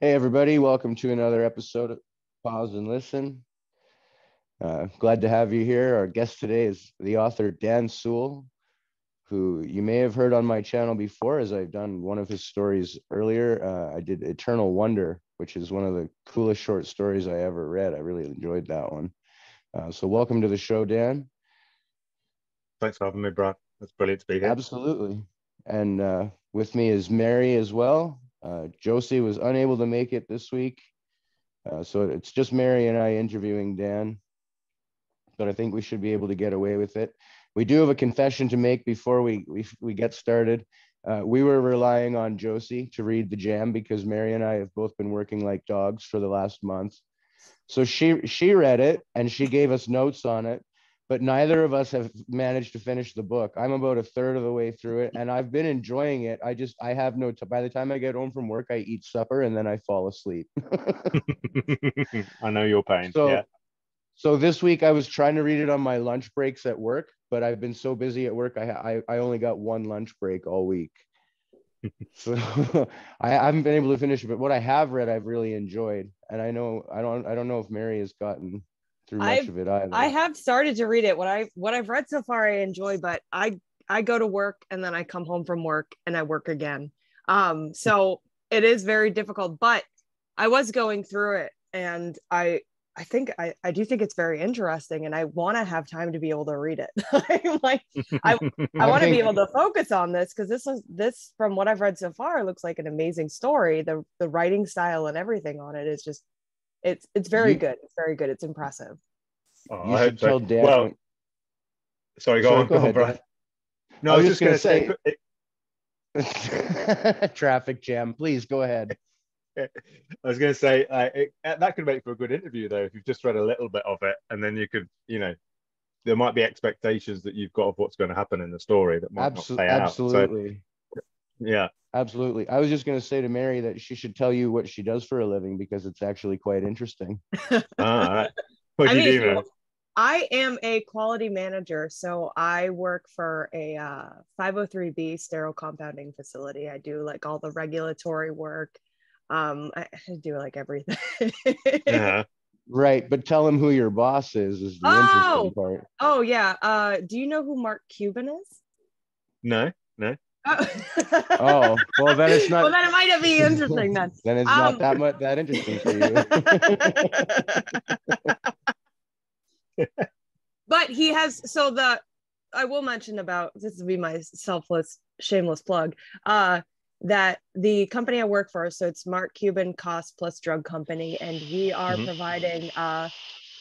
Hey, everybody, welcome to another episode of Paws and Listen. Uh, glad to have you here. Our guest today is the author Dan Soule, who you may have heard on my channel before, as I've done one of his stories earlier. Uh, I did Eternal Wonder, which is one of the coolest short stories I ever read. I really enjoyed that one. Uh, so, welcome to the show, Dan. Thanks for having me, Brad. It's brilliant to be here. Absolutely. And uh, with me is Mary as well. Uh, Josie was unable to make it this week. Uh, so it's just Mary and I interviewing Dan. But I think we should be able to get away with it. We do have a confession to make before we, we, we get started. Uh, we were relying on Josie to read the jam because Mary and I have both been working like dogs for the last month. So she she read it and she gave us notes on it but neither of us have managed to finish the book. I'm about a third of the way through it and I've been enjoying it. I just, I have no, t- by the time I get home from work, I eat supper and then I fall asleep. I know your pain. So, yeah. so this week I was trying to read it on my lunch breaks at work, but I've been so busy at work. I, I, I only got one lunch break all week. so I haven't been able to finish it, but what I have read, I've really enjoyed. And I know, I don't, I don't know if Mary has gotten through much I've, of it either. I have started to read it. What I what I've read so far, I enjoy, but I I go to work and then I come home from work and I work again. Um, so it is very difficult. But I was going through it, and I I think I, I do think it's very interesting, and I want to have time to be able to read it. like I I want to be able to focus on this because this is this from what I've read so far looks like an amazing story. The the writing style and everything on it is just it's it's very you, good. It's very good. It's impressive. Oh, I hope so. Dan. Well, sorry, go sorry, on, go, ahead, on, Brad. No, I was, I was just, going to say, say traffic jam. Please go ahead. I was going to say uh, it, that could make for a good interview though if you've just read a little bit of it and then you could, you know, there might be expectations that you've got of what's going to happen in the story that might Absol- not play absolutely. out. So, yeah, absolutely. I was just going to say to Mary that she should tell you what she does for a living because it's actually quite interesting. all right. What do you do, I am a quality manager, so I work for a uh, 503b sterile compounding facility. I do like all the regulatory work. Um, I, I do like everything. yeah. Right, but tell him who your boss is. Is the oh! interesting part. Oh yeah. Uh, do you know who Mark Cuban is? No, no. Oh. oh well, then it's not. Well, then it might be interesting then. then it's um, not that much that interesting for you. but he has so the I will mention about this will be my selfless, shameless plug. Uh, that the company I work for, so it's Mark Cuban Cost Plus Drug Company, and we are mm-hmm. providing uh,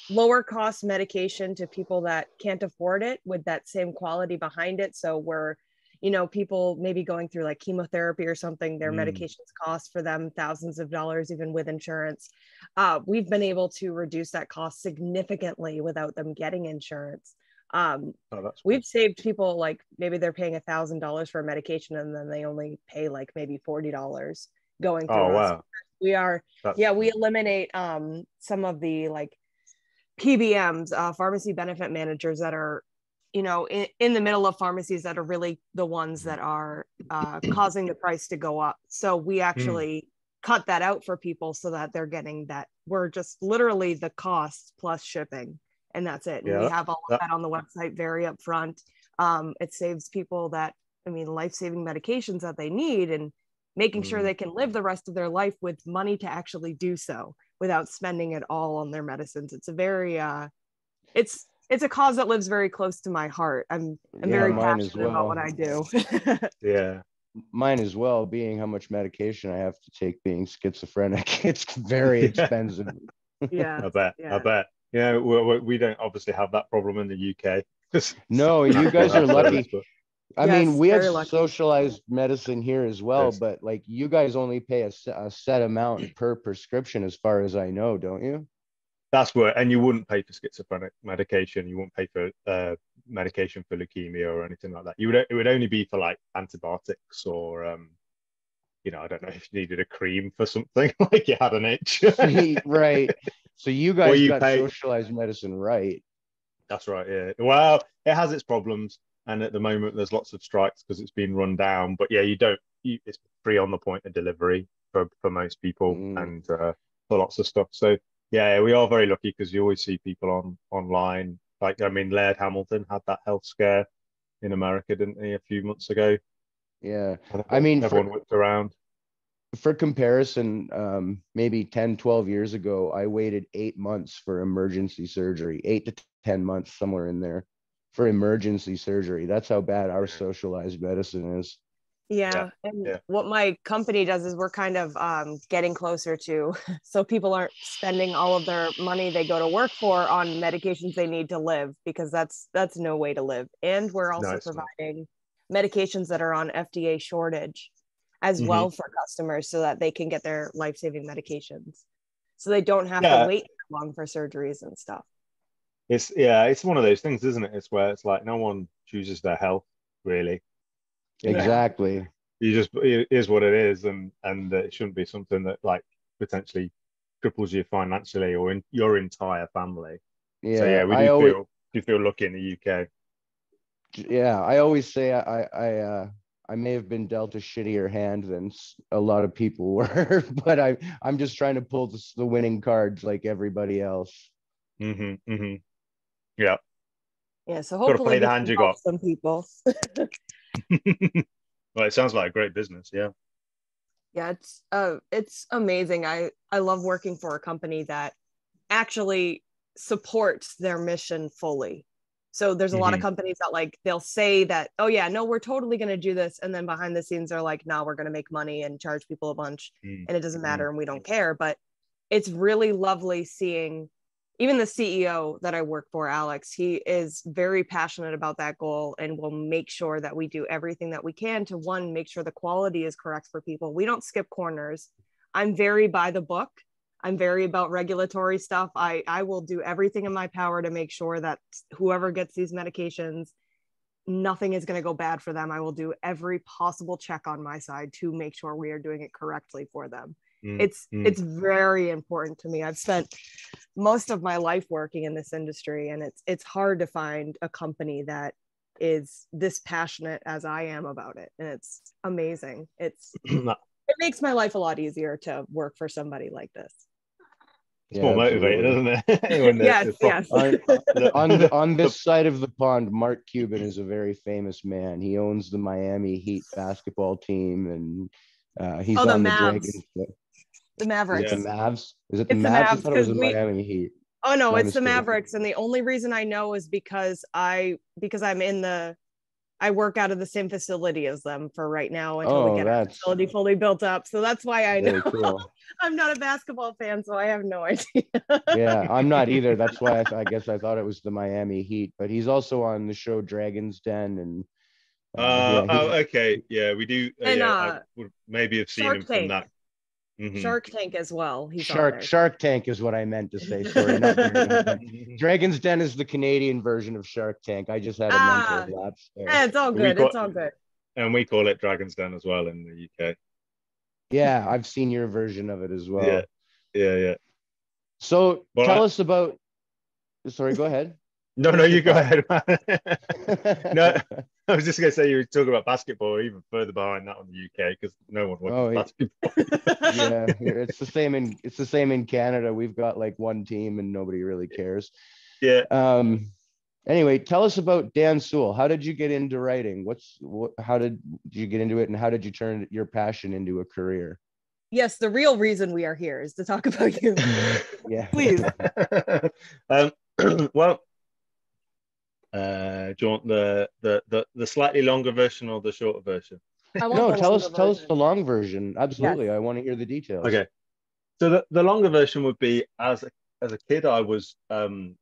lower cost medication to people that can't afford it with that same quality behind it. So we're you know people maybe going through like chemotherapy or something their mm. medications cost for them thousands of dollars even with insurance uh, we've been able to reduce that cost significantly without them getting insurance um, oh, we've saved people like maybe they're paying a thousand dollars for a medication and then they only pay like maybe forty dollars going through oh, us. wow. we are that's yeah we eliminate um, some of the like PBMs, uh, pharmacy benefit managers that are you know in, in the middle of pharmacies that are really the ones that are uh, causing the price to go up so we hmm. actually mm. cut that out for people so that they're getting that we're just literally the cost plus shipping and that's it and yeah. we have all of that on the website very upfront um, it saves people that i mean life-saving medications that they need and making mm. sure they can live the rest of their life with money to actually do so without spending it all on their medicines it's a very uh, it's it's a cause that lives very close to my heart. I'm I'm yeah, very passionate well. about what I do. yeah. Mine as well, being how much medication I have to take being schizophrenic. It's very expensive. yeah. I bet. Yeah. I bet. Yeah, we, we don't obviously have that problem in the UK. no, you guys are lucky. I yes, mean, we have lucky. socialized medicine here as well, yes. but like you guys only pay a, a set amount per prescription, as far as I know, don't you? That's where and you wouldn't pay for schizophrenic medication. You wouldn't pay for uh, medication for leukemia or anything like that. You would it would only be for like antibiotics or um you know i don't know if you needed a cream for something like you had an itch. Right. So you guys you got pay... socialized medicine right. That's right yeah. Well it has its problems and at the moment there's lots of strikes because it's been run down. But yeah you don't you, it's free on the point of delivery for for most people Mm. and uh, for lots of stuff. So yeah, we are very lucky because you always see people on online. Like I mean, Laird Hamilton had that health scare in America, didn't he, a few months ago? Yeah. I mean, for- everyone whipped around. For comparison, um, maybe 10, 12 years ago, I waited eight months for emergency surgery, eight to 10 months, somewhere in there for emergency surgery. That's how bad our socialized medicine is. Yeah, Yeah, and yeah. what my company does is we're kind of um, getting closer to, so people aren't spending all of their money they go to work for on medications they need to live because that's that's no way to live. And we're also not. providing medications that are on FDA shortage as Mhm. well for customers so that they can get their life-saving medications, so they don't have Yeah. to wait long for surgeries and stuff. It's yeah, it's one of those things, isn't it? It's where it's like no one chooses their health really. Yeah. Exactly. You just it is what it is, and and it shouldn't be something that like potentially cripples you financially or in your entire family. Yeah. so yeah, we I do always, feel do feel lucky in the UK. yeah, I always say I, I, uh, I may have been dealt a shittier hand than a lot of people were, but I, I'm just trying to pull the, the winning cards like everybody else. Mm-hmm. mm-hmm. Yeah. Yeah, so Gotta hopefully play the hand you got. some people. well, it sounds like a great business. Yeah. yeah it's uh it's amazing i i love working for a company that actually supports their mission fully so there's a lot of Mhm. companies that like they'll say that oh yeah no we're totally going to do this and then behind the scenes they're like no we're going to make money and charge people a bunch Mm. and it doesn't Mhm. matter and we don't care but it's really lovely seeing even the ceo that i work for alex he is very passionate about that goal and will make sure that we do everything that we can to one make sure the quality is correct for people. We don't skip corners. I'm very by the book. I'm very about regulatory stuff. I i will do everything in my power to make sure that whoever gets these medications nothing is going to go bad for them. I will do every possible check on my side to make sure we are doing it correctly for them Mm. it's Mm. it's very important to me i've spent most of my life working in this industry and it's it's hard to find a company that is this passionate as i am about it and it's amazing it's it makes my life a lot easier to work for somebody like this It's Yeah, more motivated, absolutely. isn't it? Yes yes On, on, on this side of the pond, Mark Cuban is a very famous man. He owns the Miami Heat basketball team and uh, he's Oh, the on the Mavs. Dragons. The mavericks it the Mavs? Is it the It's the Mavs? I thought it was the 'cause we- Miami Heat. Oh no, My it's the mistake. Mavericks, and the only reason I know is because I because I'm in the I work out of the same facility as them for right now until Oh, we get our that's facility fully built up. So that's why I know. cool. I'm not a basketball fan, so I have no idea. Yeah, I'm not either. That's why I, th- I guess I thought it was the Miami Heat, but he's also on the show Dragon's Den and uh, Uh, yeah, oh, okay. Yeah, we do. Uh, And, yeah, uh, I would maybe have seen Shark him from that. Mhm. Shark Tank as well. He's Shark. Shark Tank is what I meant to say. Sorry, not Dragon's Den. Dragon's Den is the Canadian version of Shark Tank. I just had a Ah. mental lapse there. Eh, it's all good. got- It's all good. and we call it Dragon's Den as well in the UK. Yeah, I've seen your version of it as well. Yeah. Yeah, yeah. So Well, tell I- us about. Sorry, go ahead. No, no, you go ahead. no. I was just gonna say you were talking about basketball, even further behind that on the UK because no one Oh, watches yeah. basketball. yeah, it's the same in it's the same in Canada. We've got like one team and nobody really cares. yeah. Um. Anyway, tell us about Dan Soule. How did you get into writing? What's what? How did you get into it, and how did you turn your passion into a career? yes, the real reason we are here is to talk about you. Yeah, Please. um, well, uh, do you want the, the the the slightly longer version or the shorter version? No, tell us longer tell us the long version. Absolutely, I want to hear the details. Okay. So the, the longer version would be as a, as a kid, I was um,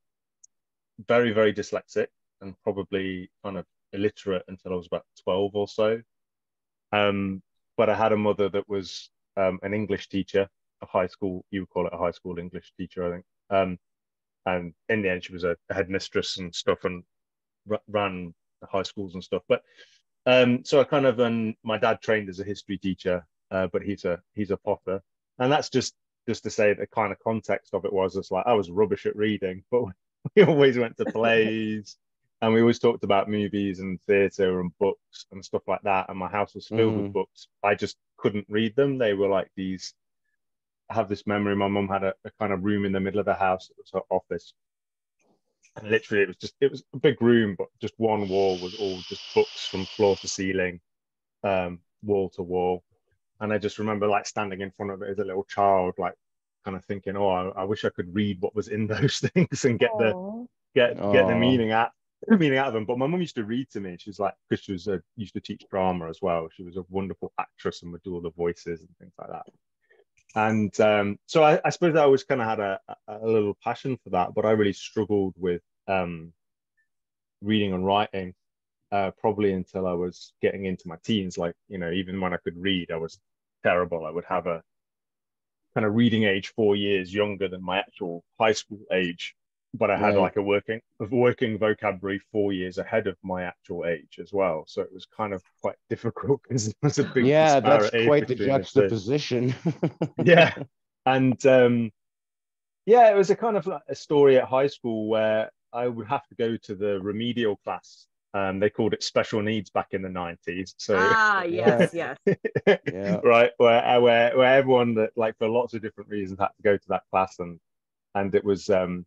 very, very dyslexic and probably kind of illiterate until I was about 12 or so. Um, but I had a mother that was um, an English teacher, a high school, you would call it a high school English teacher, I think. Um, and in the end, she was a headmistress and stuff and r- ran the high schools and stuff. But um, so I kind of, and my dad trained as a history teacher, uh, but he's a he's a potter, and that's just just to say the kind of context of it was it's like I was rubbish at reading, but we always went to plays and we always talked about movies and theatre and books and stuff like that. And my house was filled Mhm. with books. I just couldn't read them. They were like these. I have this memory. My mum had a, a kind of room in the middle of the house. It was her office, and literally it was just it was a big room, but just one wall was all just books from floor to ceiling, um, wall to wall. And I just remember like standing in front of it as a little child, like kind of thinking, "Oh, I, I wish I could read what was in those things and get Aww. the get get the meaning out the meaning out of them." But my mum used to read to me. She's like, because she was a, used to teach drama as well. She was a wonderful actress and would do all the voices and things like that. And um, so I, I, suppose I always kind of had a, a, little passion for that, but I really struggled with um, reading and writing uh, probably until I was getting into my teens. Like, you know, even when I could read, I was terrible. I would have a kind of reading age four years younger than my actual high school age, but I had right. like a working a working vocabulary four years ahead of my actual age as well. So it was kind of quite difficult because it was a big yeah, that's quite the juxtaposition. yeah, and um, yeah, it was a kind of like a story at high school where I would have to go to the remedial class. Um, they called it special needs back in the 90s. So ah, yes, yes. yeah. Right, where, uh, where where everyone that like for lots of different reasons had to go to that class and and it was um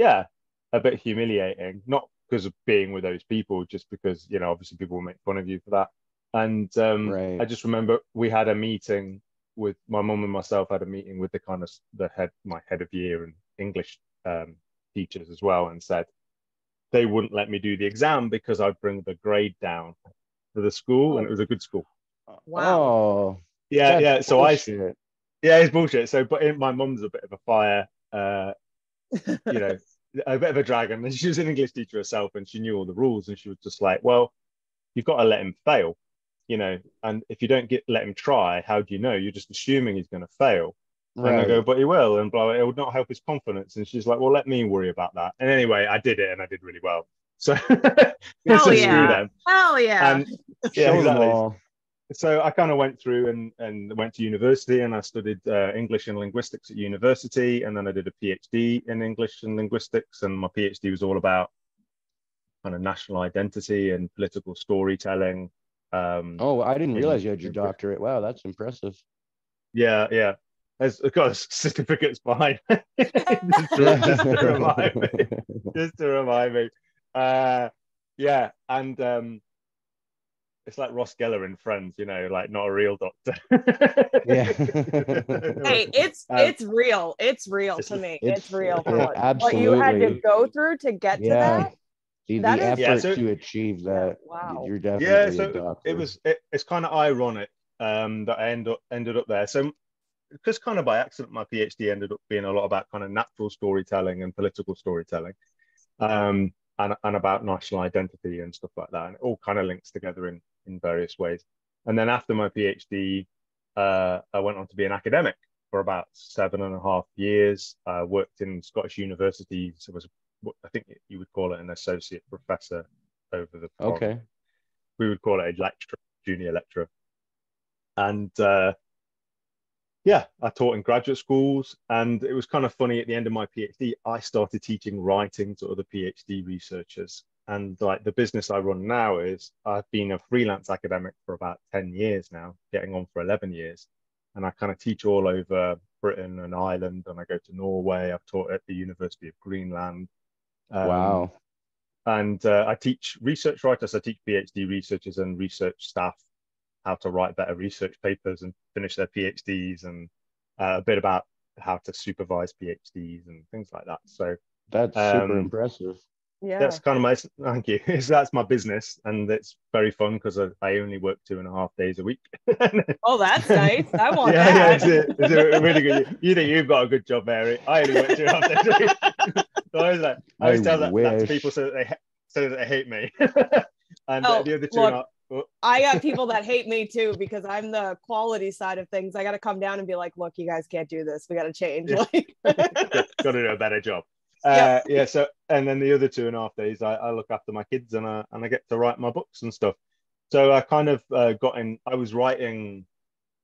yeah, a bit humiliating. Not because of being with those people, just because, you know, obviously people will make fun of you for that. And um right. I just remember we had a meeting with my mum and myself had a meeting with the kind of the head my head of year and English um teachers as well and said they wouldn't let me do the exam because I'd bring the grade down to the school and it was a good school. Wow. Oh, yeah, yeah. So bullshit. I, yeah, it's bullshit. So, but in, my mum's a bit of a fire, uh, you know, a bit of a dragon. And she was an English teacher herself and she knew all the rules and she was just like, well, you've got to let him fail, you know, and if you don't get let him try, how do you know? You're just assuming he's going to fail. Right. And I go, but he will, and blah, it would not help his confidence. And she's like, well, let me worry about that. And anyway, I did it, and I did really well. So, hell yeah, hell yeah, and, yeah, exactly. So I kind of went through and and went to university, and I studied uh, English and linguistics at university, and then I did a PhD in English and linguistics, and my PhD was all about kind of national identity and political storytelling. Um, oh, I didn't realize you had your doctorate. Wow, that's impressive. Yeah, yeah. There's got certificates behind just, to, just, to, remind me. Just to remind me. Uh, yeah, and um, it's like Ross Geller in Friends, you know, like not a real doctor. yeah. hey, it's um, it's real. It's real to me. It's, it's real. Yeah, what, absolutely. what you had to go through to get yeah. to that. The, the effort yeah, so, to achieve that. Wow. You're definitely yeah. So it was. It, it's kind of ironic um, that I end up ended up there. So because kind of by accident, my PhD ended up being a lot about kind of natural storytelling and political storytelling, um, and, and about national identity and stuff like that. And it all kind of links together in, in various ways. And then after my PhD, uh, I went on to be an academic for about seven and a half years. I worked in Scottish universities. So was, I think you would call it an associate professor over the. Okay. We would call it a lecturer, junior lecturer. And uh, yeah, I taught in graduate schools, and it was kind of funny. At the end of my PhD, I started teaching writing to other PhD researchers. And like the business I run now is I've been a freelance academic for about 10 years now, getting on for 11 years. And I kind of teach all over Britain and Ireland, and I go to Norway. I've taught at the University of Greenland. Um, wow. And uh, I teach research writers, I teach PhD researchers and research staff how to write better research papers and finish their PhDs and uh, a bit about how to supervise PhDs and things like that. So that's um, super impressive. Yeah, that's kind of my thank you. that's my business, and it's very fun because I, I, only work two and a half days a week. oh, that's nice. I want yeah, that. Yeah, it's, a, it's a really good. You think you've got a good job, Mary? I only work two and a half days a week. so I was like, I always tell that, that, to people so that they so that they hate me. and oh, uh, the other two look, oh. I got people that hate me too because I'm the quality side of things. I got to come down and be like, look, you guys can't do this. We got to change. Yeah. got to do a better job. Uh, yeah. So, and then the other two and a half days, I, I, look after my kids and I, and I get to write my books and stuff. So I kind of uh, got in, I was writing,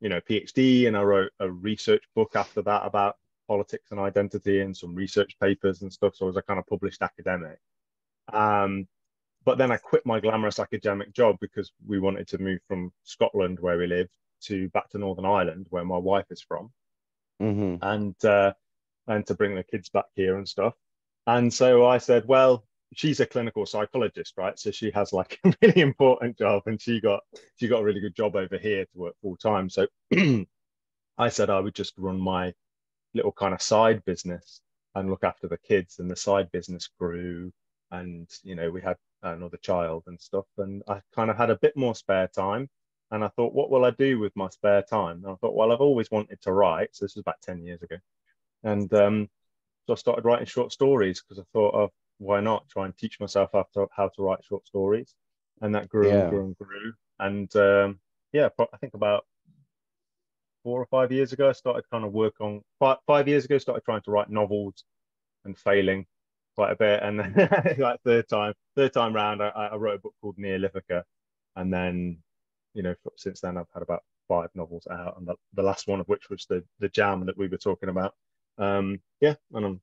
you know, PhD and I wrote a research book after that about politics and identity and some research papers and stuff. So I was a kind of published academic. Um, but then I quit my glamorous academic job because we wanted to move from Scotland, where we lived, to back to Northern Ireland, where my wife is from, hmm and uh, and to bring the kids back here and stuff. And so I said, well, she's a clinical psychologist, right? So she has like a really important job, and she got she got a really good job over here to work full time. So I said I would just run my little kind of side business and look after the kids, and the side business grew, and you know we had another child and stuff, and I kind of had a bit more spare time. And I thought, what will I do with my spare time? And I thought, well, I've always wanted to write. So this was about 10 years ago. And um, so I started writing short stories because I thought of why not try and teach myself how to, how to write short stories. And that grew Yeah. and grew and grew. And um, yeah, I think about four or five years ago, I started kind of work on five, five years ago, started trying to write novels and failing quite a bit. And then like third time, third time round, I, I wrote a book called Neolithica. And then, you know, since then I've had about five novels out, and the, the last one of which was the the jam that we were talking about. Um, yeah, and I'm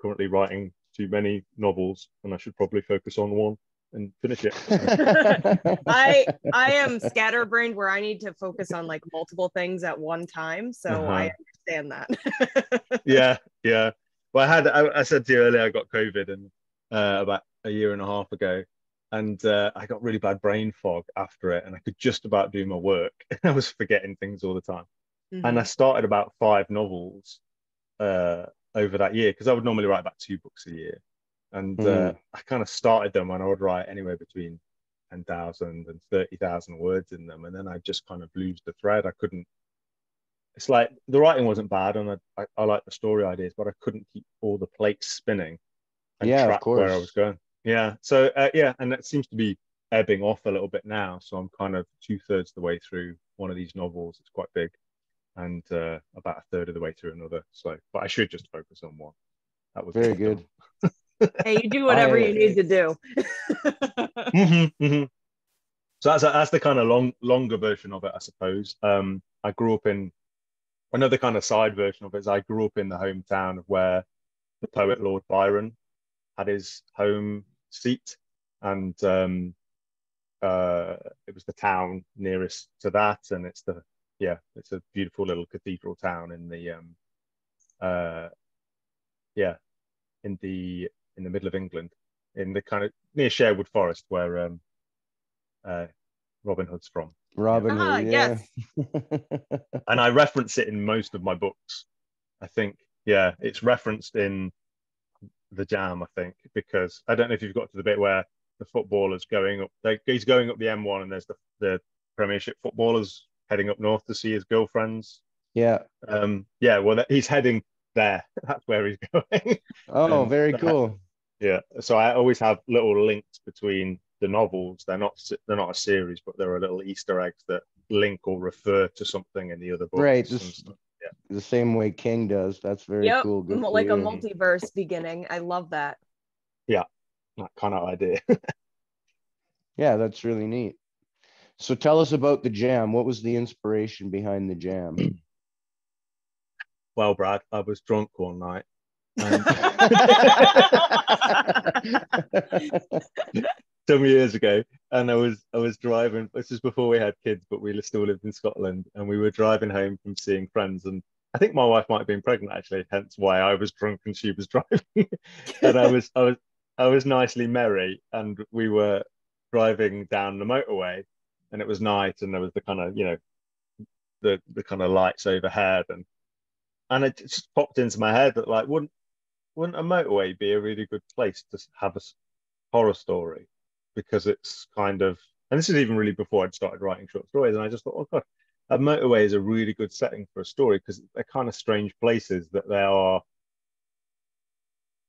currently writing too many novels, and I should probably focus on one and finish it. I I am scatterbrained where I need to focus on like multiple things at one time. So Uh-huh. I understand that. yeah, yeah. Well, I had I, I said to you earlier, I got COVID and uh, about a year and a half ago, and uh, I got really bad brain fog after it, and I could just about do my work. I was forgetting things all the time, and I started about five novels uh, over that year because I would normally write about two books a year, and uh, I kind of started them and I would write anywhere between 10,000 and 30,000 words in them, and then I just kind of lose the thread. I couldn't it's like the writing wasn't bad and I, I, I like the story ideas, but I couldn't keep all the plates spinning and Yeah, of track where I was going. Yeah. So uh, yeah, and that seems to be ebbing off a little bit now. So I'm kind of two thirds the way through one of these novels. It's quite big, and uh, about a third of the way through another. So, but I should just focus on one. That would be Very good. hey, you do whatever I- you need to do. Mhm, mhm. So that's that's the kind of long longer version of it, I suppose. Um, I grew up in another kind of side version of it. Is I grew up in the hometown of where the poet Lord Byron had his home seat, and um, uh, it was the town nearest to that, and it's the yeah, it's a beautiful little cathedral town in the um, uh, yeah, in the in the middle of England, in the kind of near Sherwood Forest, where um, uh, Robin Hood's from. Robin Ah, Hood, yeah. and I reference it in most of my books. I think, yeah, it's referenced in the Jam. I think because I don't know if you've got to the bit where the footballers going up. They, he's going up the M1, and there's the the Premiership footballers heading up north to see his girlfriends. yeah. Um, yeah, well, that, he's heading there. That's where he's going. Oh, And very that- cool. yeah, so I always have little links between the novels. They're not they're not a series, but there are little Easter eggs that link or refer to something in the other book. Right, and this- stuff. The same way King does. That's very yep, cool. Good like a you. multiverse beginning. I love that. Yeah. That kind of idea. Yeah, that's really neat. So tell us about the jam. What was the inspiration behind the jam? well, Brad, I was drunk one night. And some years ago, and I was I was driving. This is before we had kids, but we still lived in Scotland, and we were driving home from seeing friends. And I think my wife might have been pregnant actually, hence why I was drunk and she was driving. and I was I was I was nicely merry, and we were driving down the motorway, and it was night, and there was the kind of you know the the kind of lights overhead, and and it just popped into my head that like wouldn't wouldn't a motorway be a really good place to have a horror story? Because it's kind of and this is even really before I'd started writing short stories, and I just thought, oh god, a motorway is a really good setting for a story because they're kind of strange places that they are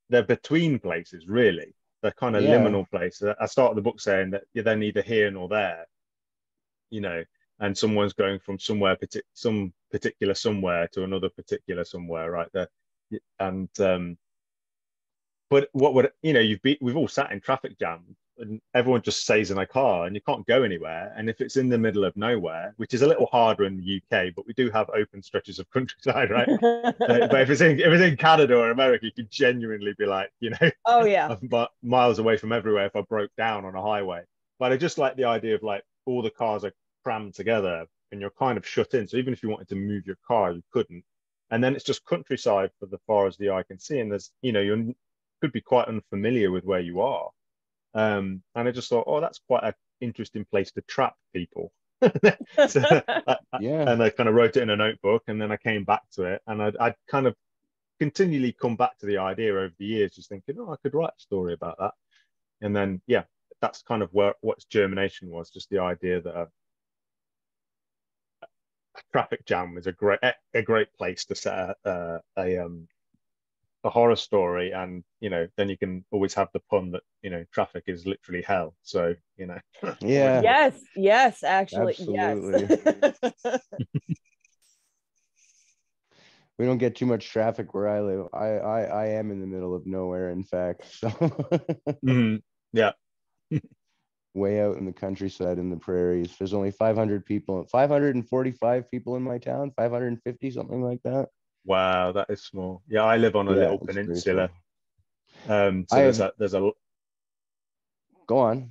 they're between places really. They're kind of Yeah. liminal places. I started the book saying that they're neither here nor there you know and someone's going from somewhere some particular somewhere to another particular somewhere right there and um but what would you know you've been we've all sat in traffic jams and everyone just stays in a car and you can't go anywhere and if it's in the middle of nowhere which is a little harder in the uk but we do have open stretches of countryside right Uh, but if it's in if it's in Canada or America, you could genuinely be like, you know, oh yeah. I'm miles away from everywhere if I broke down on a highway. But I just like the idea of like all the cars are crammed together and you're kind of shut in. So even if you wanted to move your car, you couldn't. And then it's just countryside for the far as the eye can see, and there's you know you could be quite unfamiliar with where you are. Um, and I just thought, oh, that's quite an interesting place to trap people. so, Yeah. and I kind of wrote it in a notebook, and then I came back to it, and I'd, I'd kind of continually come back to the idea over the years, just thinking, oh, I could write a story about that, and then yeah, that's kind of where what germination was, just the idea that a, a traffic jam is a great a great place to set a, a, a um a horror story, and you know, then you can always have the pun that you know traffic is literally hell. So you know, Yeah. yes, yes, actually, Absolutely. yes. We don't get too much traffic where I live. I I, I am in the middle of nowhere, in fact. So Mhm. yeah, way out in the countryside in the prairies. There's only 500 people, 545 people in my town, 550, something like that. wow, that is small. Yeah, I live on a Yeah, little peninsula. Um, so I there's have- a there's a Go on.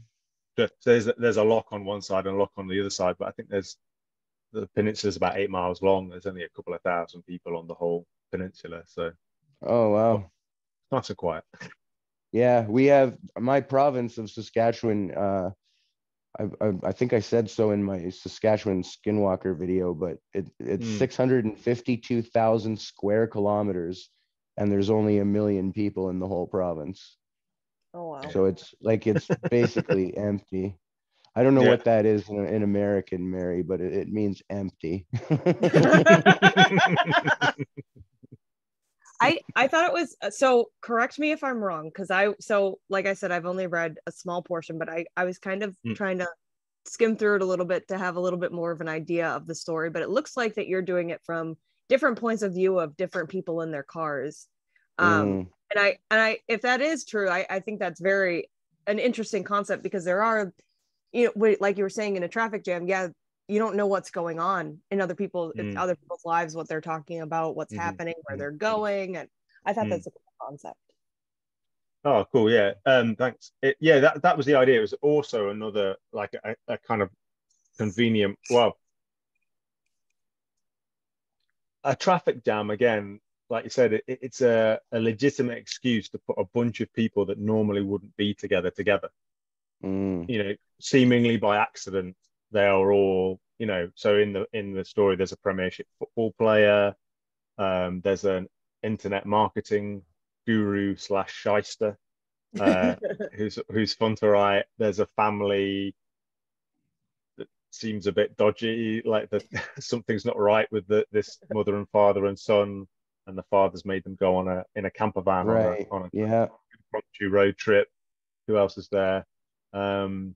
there's a, there's a lock on one side and a lock on the other side, but I think there's the peninsula is about eight miles long. There's only a couple of thousand people on the whole peninsula, so Oh wow. nice and quiet. Yeah, we have my province of Saskatchewan. Uh, I, I I think I said so in my Saskatchewan Skinwalker video, but it it's Hmm. 652,000 square kilometers, and there's only a million people in the whole province. oh wow. So it's like it's basically empty. I don't know Yeah. what that is in, in American, Mary, but it, it means empty. I I thought it was uh, so. Correct me if I'm wrong, because I so like I said, I've only read a small portion, but I I was kind of Mm. trying to skim through it a little bit to have a little bit more of an idea of the story. But it looks like that you're doing it from different points of view of different people in their cars. Um, Mm, and I and I if that is true, I I think that's very an interesting concept because there are, you know, like you were saying in a traffic jam, yeah. You don't know what's going on in other people, in Mm. other people's lives, what they're talking about, what's Mhm, happening, where mhm, they're going, and I thought Mm. that's a cool concept. Oh, cool. Yeah. Um, thanks. It, yeah, that, that was the idea. It was also another like a, a kind of convenient, well, a traffic jam again. Like you said, it, it's a, a legitimate excuse to put a bunch of people that normally wouldn't be together together. mm, You know, seemingly by accident, they are all. You know, so in the in the story, there's a Premiership football player. Um, there's an internet marketing guru slash shyster uh, who's who's fun to write. There's a family that seems a bit dodgy, like that something's not right with the, this mother and father and son, and the father's made them go on a in a camper van right. on a, on a Yeah. country road trip. Who else is there? Um,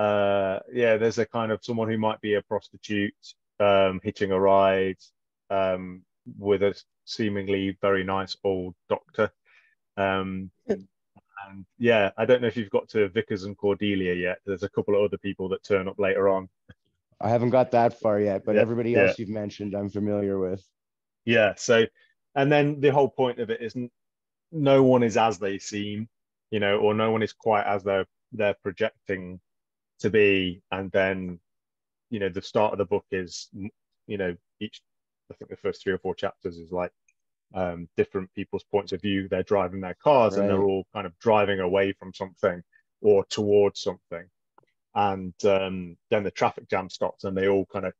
uh, yeah, there's a kind of someone who might be a prostitute um, hitching a ride um, with a seemingly very nice old doctor. Um, and yeah, I don't know if you've got to Vickers and Cordelia yet. There's a couple of other people that turn up later on. I haven't got that far yet, but Yeah, everybody yeah. else you've mentioned, I'm familiar with. Yeah. So, and then the whole point of it isn't no one is as they seem, you know, or no one is quite as they're they're projecting to be. And then, you know, the start of the book is, you know, each I think the first three or four chapters is like um, different people's points of view. They're driving their cars and they're all kind of driving away from something or towards something. And um, then the traffic jam stops and they all kind of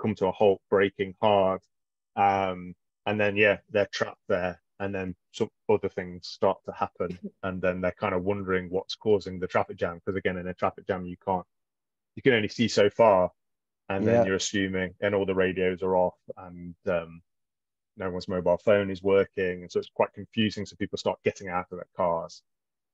come to a halt, braking hard. Um, and then, yeah, they're trapped there. And then some other things start to happen. And then they're kind of wondering what's causing the traffic jam. Because again, in a traffic jam, you can't, you can only see so far. And then Yeah. you're assuming, and all the radios are off, and um, no one's mobile phone is working. And so it's quite confusing. So people start getting out of their cars.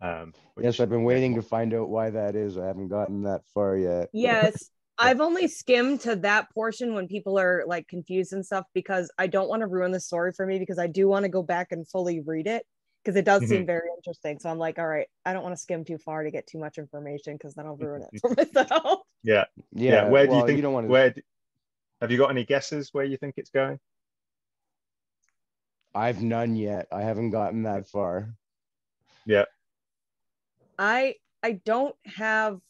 Um, Yes, I've been yeah, waiting to find out why that is. I haven't gotten that far yet. Yes. I've only skimmed to that portion when people are like confused and stuff because I don't want to ruin the story for me because I do want to go back and fully read it because it does seem mm-hmm. very interesting. So I'm like, all right, I don't want to skim too far to get too much information because then I'll ruin it for myself. Yeah. Yeah. Yeah. Where do you think? You don't want to. Where do, have you got any guesses where you think it's going? I've none yet. I haven't gotten that far. Yeah. I I don't have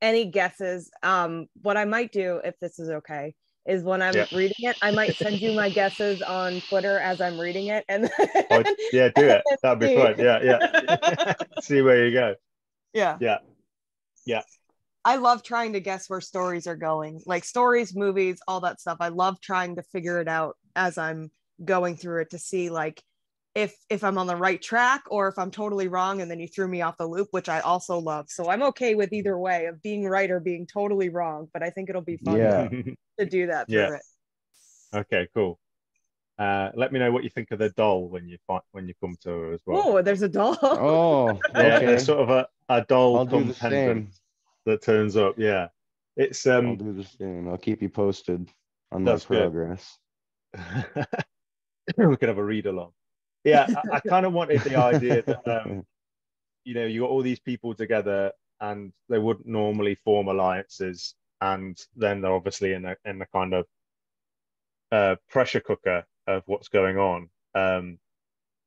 any guesses. Um, what I might do, if this is okay, is when I'm Yeah. reading it, I might send you my guesses on Twitter as I'm reading it, and Oh, yeah, do it. That'd be See. fun. Yeah, yeah. See where you go. yeah, Yeah. Yeah. I love trying to guess where stories are going, like stories, movies, all that stuff. I love trying to figure it out as I'm going through it to see like if if I'm on the right track or if I'm totally wrong and then you threw me off the loop, which I also love. So I'm okay with either way of being right or being totally wrong, but I think it'll be fun Yeah. to do that through Yeah. it. okay, cool. Uh, let me know what you think of the doll when you find when you come to her as well. Oh, there's a doll. Oh, yeah, okay. there's sort of a, a doll I'll do pendant that turns up. Yeah, it's um. I'll do the same. I'll keep you posted on my progress. we could have a read along. Yeah, I, I kind of wanted the idea that um, you know you got all these people together and they wouldn't normally form alliances, and then they're obviously in a in a kind of uh, pressure cooker of what's going on. Um,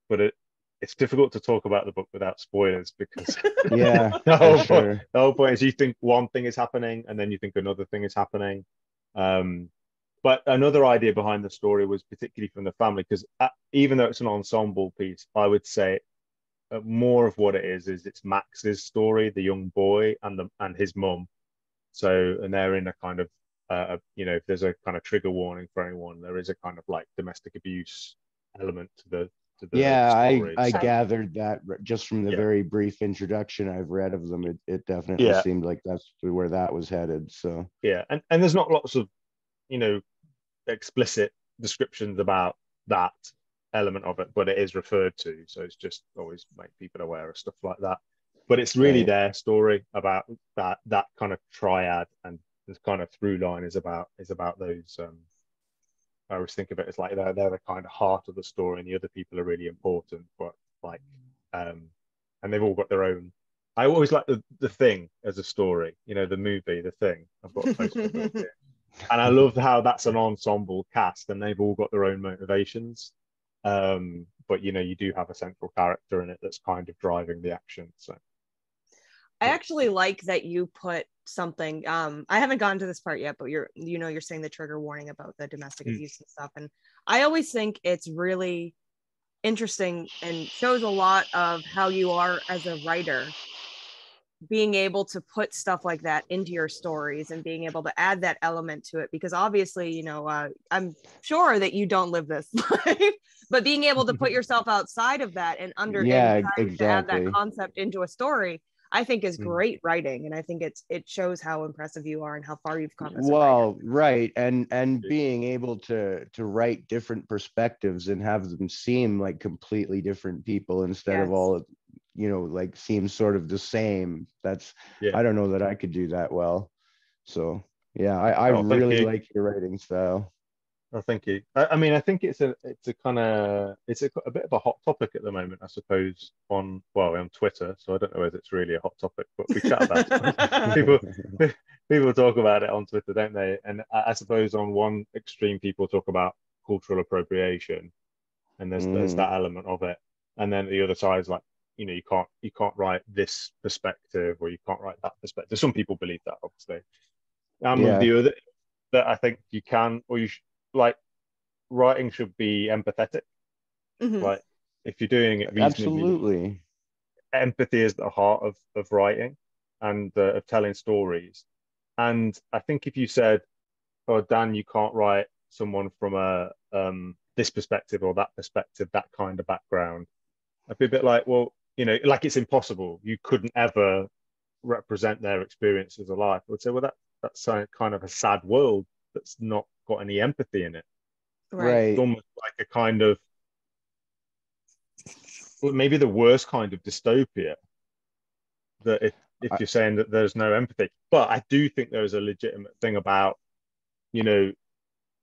but it it's difficult to talk about the book without spoilers because yeah, the for whole point sure. the whole point is you think one thing is happening and then you think another thing is happening. Um, but another idea behind the story was particularly from the family because even though it's an ensemble piece, I would say uh, more of what it is is it's Max's story, the young boy and the and his mum. So and they're in a kind of uh, you know if there's a kind of trigger warning for anyone, there is a kind of like domestic abuse element to the to the Yeah, I. I So- gathered that just from the Yeah. very brief introduction I've read of them. It, it definitely Yeah. seemed like that's where that was headed. So yeah and, and there's not lots of you know explicit descriptions about that element of it but it is referred to so it's just always make people aware of stuff like that. But it's really their story about that that kind of triad and this kind of through line is about is about those um i always think of it as like they're, they're the kind of heart of the story and the other people are really important but like um and they've all got their own i always like the, the thing as a story you know the movie the thing. I've got a poster of it here. And i love how that's an ensemble cast and they've all got their own motivations um but you know you do have a central character in it that's kind of driving the action so I actually like that you put something. Um, I haven't gotten to this part yet, but you're you know you're saying the trigger warning about the domestic Mm. abuse and stuff, and I always think it's really interesting and shows a lot of how you are as a writer being able to put stuff like that into your stories and being able to add that element to it because obviously you know uh, i'm sure that you don't live this life but being able to put yourself outside of that and under Yeah, and trying to add exactly. that concept into a story i think is Mm. great writing and i think it's it shows how impressive you are and how far you've come as a well, right. And and being able to to write different perspectives and have them seem like completely different people instead of all you know, like seem sort of the same. That's Yeah. I don't know that I could do that well. So yeah, I, I really you. like your writing style. Oh, thank you. I, I mean, I think it's a it's a kind of it's a, a bit of a hot topic at the moment, I suppose. On well, on Twitter, so I don't know whether it's really a hot topic, but we chat about it. people people talk about it on Twitter, don't they? And I, I suppose on one extreme, people talk about cultural appropriation, and there's there's Mm. that element of it, and then the other side is like, you know, you can't you can't write this perspective or you can't write that perspective. Some people believe that, obviously. I'm Yeah. of the other that I think you can or you sh- like writing should be empathetic. Mhm. Like if you're doing it reasonably Absolutely. empathy is the heart of of writing and uh, of telling stories. And I think if you said, "Oh, Dan, you can't write someone from a um, this perspective or that perspective, that kind of background," I'd be a bit like, "Well, you know, like it's impossible. You couldn't ever represent their experiences of life." I would say, "Well, that that's a, kind of a sad world that's not got any empathy in it. Right. It's almost like a kind of well, maybe the worst kind of dystopia that if, if you're saying that there's no empathy but i do think there is a legitimate thing about you know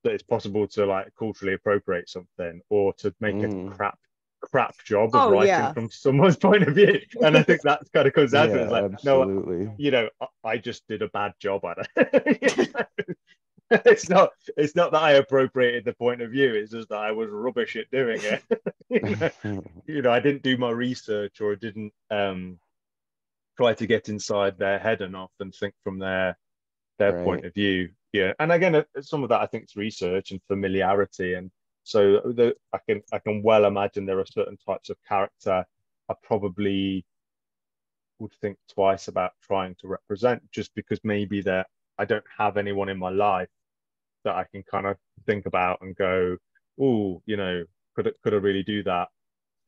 that it's possible to like culturally appropriate something or to make Mm. a crap crap job of Oh, writing yeah. from someone's point of view and i think that kind of comes down to it. Yeah, It's like no you know I, I just did a bad job at it it's not it's not that i appropriated the point of view it's just that i was rubbish at doing it you know? you know, I didn't do my research or I didn't um try to get inside their head enough and think from their their Right. point of view. Yeah, and again, uh, some of that I think is research and familiarity, and so the, I can I can well imagine there are certain types of character I probably would think twice about trying to represent, just because maybe that I don't have anyone in my life that I can kind of think about and go, oh, you know, could I, could I really do that?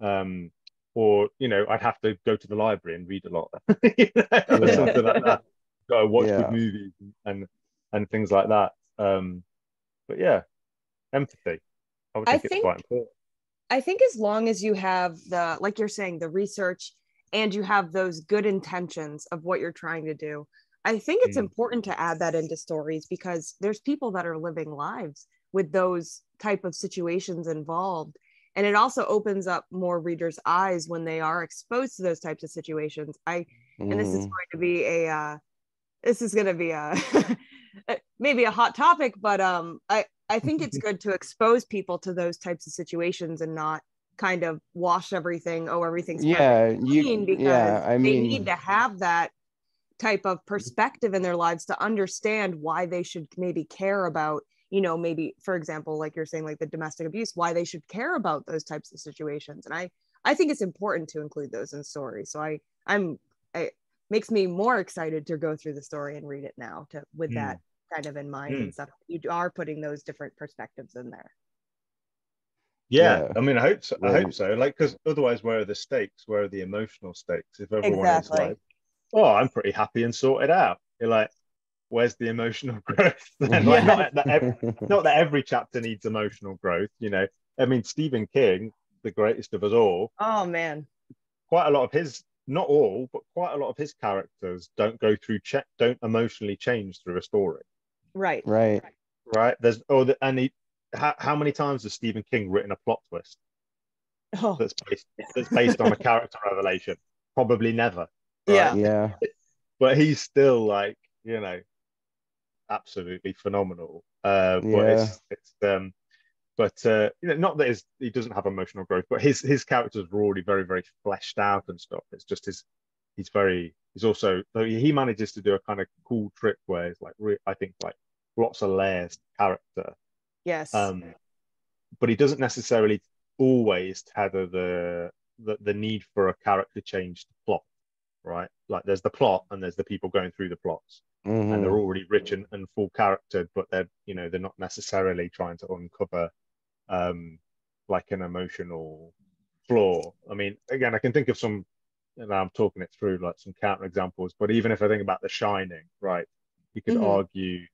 Um, or you know, I'd have to go to the library and read a lot, you know, or something like that. Go watch Yeah. good movies and and things like that. Um, but yeah, empathy. I I think it's quite important. I think as long as you have the, like you're saying, the research and you have those good intentions of what you're trying to do, I think it's Mm. important to add that into stories because there's people that are living lives with those type of situations involved. And it also opens up more readers' eyes when they are exposed to those types of situations. I and this is Mhm. going to be a uh, this is going to be a maybe a hot topic but um i i think it's good to expose people to those types of situations and not kind of wash everything oh everything's yeah clean you because yeah i mean, they need to have that type of perspective in their lives to understand why they should maybe care about you know maybe for example like you're saying like the domestic abuse why they should care about those types of situations and i i think it's important to include those in stories so i i'm it makes me more excited to go through the story and read it now to with Mm. that kind of in mind Mm. and stuff you are putting those different perspectives in there Yeah, Yeah. I mean, I hope so. I hope so. Like, because otherwise, where are the stakes? Where are the emotional stakes? If everyone Exactly. is like, "Oh, I'm pretty happy and sorted out," you're like, "Where's the emotional growth?" then? like, not, that ev- not that every chapter needs emotional growth. You know, I mean, Stephen King, the greatest of us all, oh man quite a lot of his, not all, but quite a lot of his characters don't go through, che- don't emotionally change through a story, right right right? There's, oh, the, and he, how, how many times has Stephen King written a plot twist? oh that's based that's based on a character revelation? Probably never. Yeah. yeah But he's still like, you know, absolutely phenomenal. Uh, but Yeah. it's it's um, but uh, you know, not that his, he doesn't have emotional growth, but his his characters were already very very fleshed out and stuff. It's just his he's very he's also though he manages to do a kind of cool trick where it's like re- I think like lots of layers to character yes um, but he doesn't necessarily always tether the, the the need for a character change to plot, right? Like there's the plot and there's the people going through the plots, and Mhm. they're already rich and, and full character, but they're you know they're not necessarily trying to uncover um, like an emotional flaw. I mean, again, I can think of some. And I'm talking it through like some counter examples, but even if I think about The Shining, right, you could Mhm. argue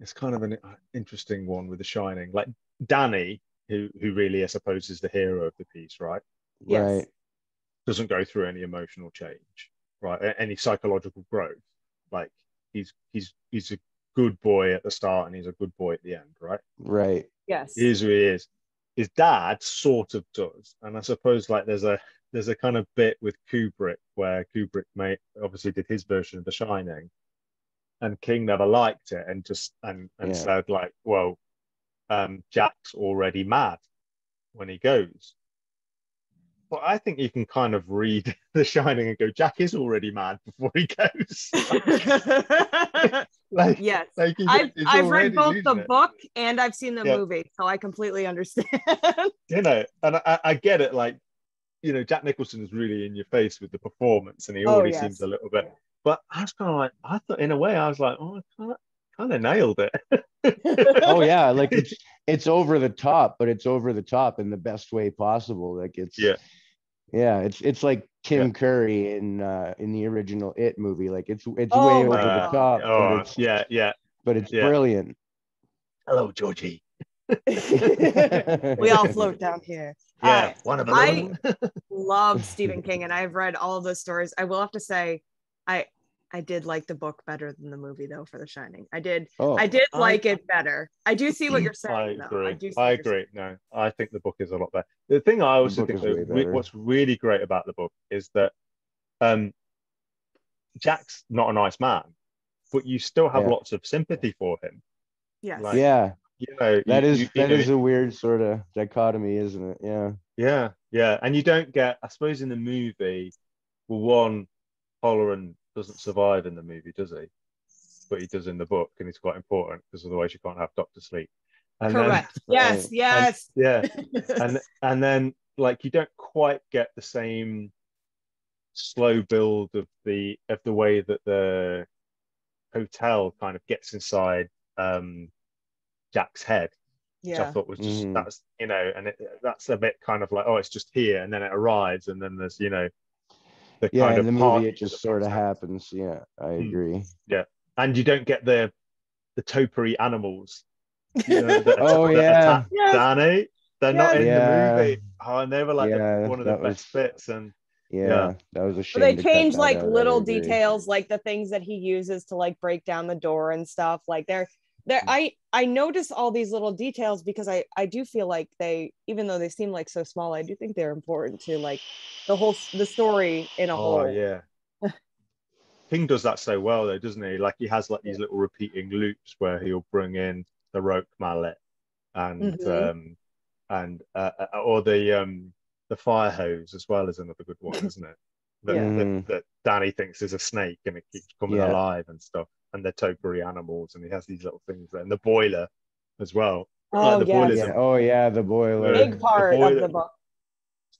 it's kind of an uh, interesting one with The Shining. Like Danny, who who really I suppose is the hero of the piece, right, Yes. right doesn't go through any emotional change, right, any psychological growth. Like he's he's he's a good boy at the start and he's a good boy at the end, right? right yes He is who he is. His dad sort of does, and I suppose like there's a there's a kind of bit with Kubrick where Kubrick made obviously did his version of The Shining, and King never liked it and just and and Yeah. said like, well, um, Jack's already mad when he goes. But I think you can kind of read The Shining and go, Jack is already mad before he goes. like, yes like he's- I've, he's I've read both the it. book and I've seen the Yeah. movie, so I completely understand. you know, and I, I get it. Like, you know, Jack Nicholson is really in your face with the performance, and he Oh, already yes. seems a little bit. But I was kind of like, I thought in a way, I was like, oh, I kind of, nailed it. oh yeah like it's it's over the top but it's over the top in the best way possible like it's Yeah. yeah it's it's like tim Yeah. curry in uh in the original it movie like it's it's Oh way my over the top oh, but it's yeah, yeah. but it's yeah. brilliant Hello, Georgie. we all float down here. Yeah, Uh, one of them. I- love Stephen King and I've read all of those stories. I will have to say I I did like the book better than the movie though for The Shining. I did oh I did I- like it better. I do see what you're I saying though. agree. do I, what you're agree. No, I think the book is a lot better. The thing I also think is way re- what's really great about the book is that um, Jack's not a nice man, but you still have Yeah. lots of sympathy for him. Yes. like- yeah You know, that you, is you, you that know, is a weird sort of dichotomy isn't it yeah Yeah, yeah, and you don't get. I suppose in the movie, well, one, Hallorann doesn't survive in the movie, does he? But he does in the book, and he's quite important because otherwise you can't have Doctor Sleep. And then- Correct. yes, Right. yes. yeah, and and then like you don't quite get the same slow build of the of the way that the hotel kind of gets inside um Jack's head, which I thought was just Mhm. that's you know, and it, that's a bit kind of like oh, it's just here, and then it arrives, and then there's you know the Yeah, kind of the movie it just sort of comes happens. Yeah, I Hmm. Yeah, and you don't get the the topiary animals. You know, that, Oh, that yeah. Yes. Danny. They're not in Yeah. the movie. Oh, and they were like the- one of the that best was- bits. And Yeah, Yeah. that was a shame. But they change like out, little details, like the things that he uses to like break down the door and stuff. Like they're there. I I notice all these little details because I I do feel like they, even though they seem like so small, I do think they're important to like the whole the story in a oh whole. yeah. King does that so well though, doesn't he? Like he has like these little repeating loops where he'll bring in the rope mallet and Mhm. um and uh, uh, or the um the fire hose as well is another good one, isn't it? That, Yeah. that, that Danny thinks is a snake and it keeps coming Yeah. alive and stuff. And the topiary animals and he has these little things there. And the boiler as well. Oh Like the yes. boilers Yeah. Oh yeah, the boiler. Big big part of boiler- the book.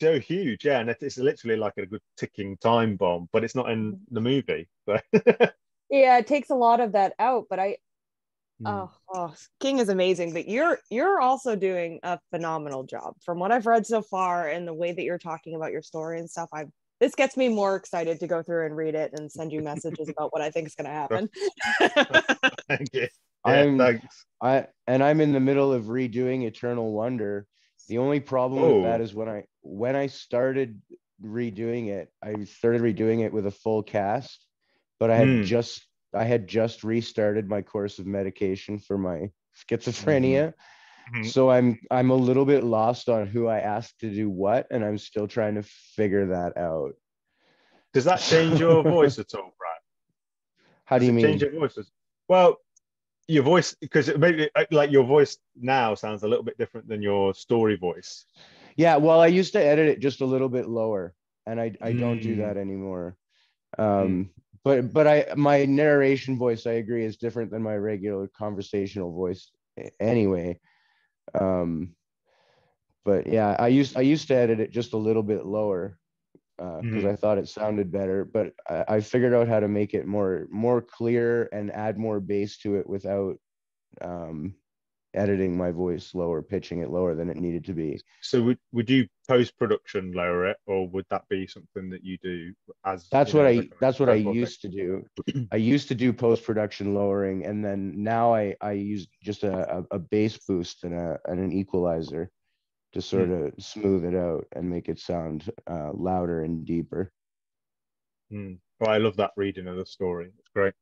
So huge, yeah, and it- it's literally like a good ticking time bomb, but it's not in the movie. So. Yeah, it takes a lot of that out, but I Hmm. oh, oh King is amazing, but you're you're also doing a phenomenal job. From what I've read so far and the way that you're talking about your story and stuff, I've this gets me more excited to go through and read it and send you messages about what I think is going to happen. Thank you. Yeah, I'm thanks. I and I'm in the middle of redoing Eternal Wonder. The only problem with that Oh. when I when I started redoing it, I started redoing it with a full cast, but I had Hmm. just I had just restarted my course of medication for my schizophrenia. Mhm. So I'm I'm a little bit lost on who I asked to do what, and I'm still trying to figure that out. Does that change your voice at all, Brad? How do you mean? change your voices? Well, your voice because it maybe uh, like your voice now sounds a little bit different than your story voice. Yeah, well, I used to edit it just a little bit lower, and I I don't do Mm. that anymore. Um, but but I my narration voice, I agree, is different than my regular conversational voice anyway. Um, but yeah, I used I used to edit it just a little bit lower because Mhm. I thought it sounded better. But I, I figured out how to make it more more clear and add more bass to it without um, editing my voice lower, pitching it lower than it needed to be. So would would you post production lower it, or would that be something that you do as? That's what know, I as a kind of that's what I used to do. I used to do post production lowering, and then now I I use just a, a, a bass boost and a and an equalizer to sort Hmm. of smooth it out and make it sound uh, louder and deeper. Mm. Well, I love that reading of the story. It's great.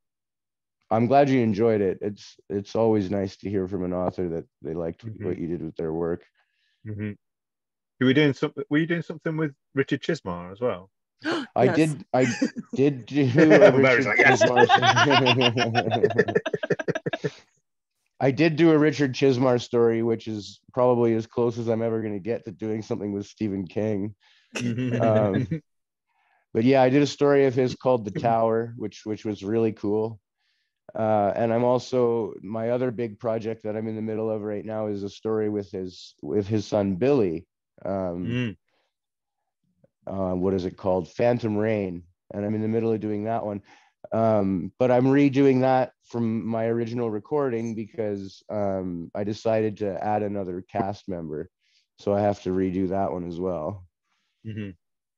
I'm glad you enjoyed it. It's it's always nice to hear from an author that they liked Mhm. what you did with their work. hmm Were you doing something? Were you doing something with Richard Chizmar as well? I Yes. did I did do a Richard like, yes. Chizmar. I did do a Richard Chizmar story, which is probably as close as I'm ever going to get to doing something with Stephen King. Um, but yeah, I did a story of his called The Tower, which which was really cool. Uh, and I'm also my other big project that I'm in the middle of right now is a story with his with his son Billy. Um, Mm. uh, what is it called? Phantom Rain, and I'm in the middle of doing that one. Um, but I'm redoing that from my original recording because um, I decided to add another cast member, so I have to redo that one as well. Mhm.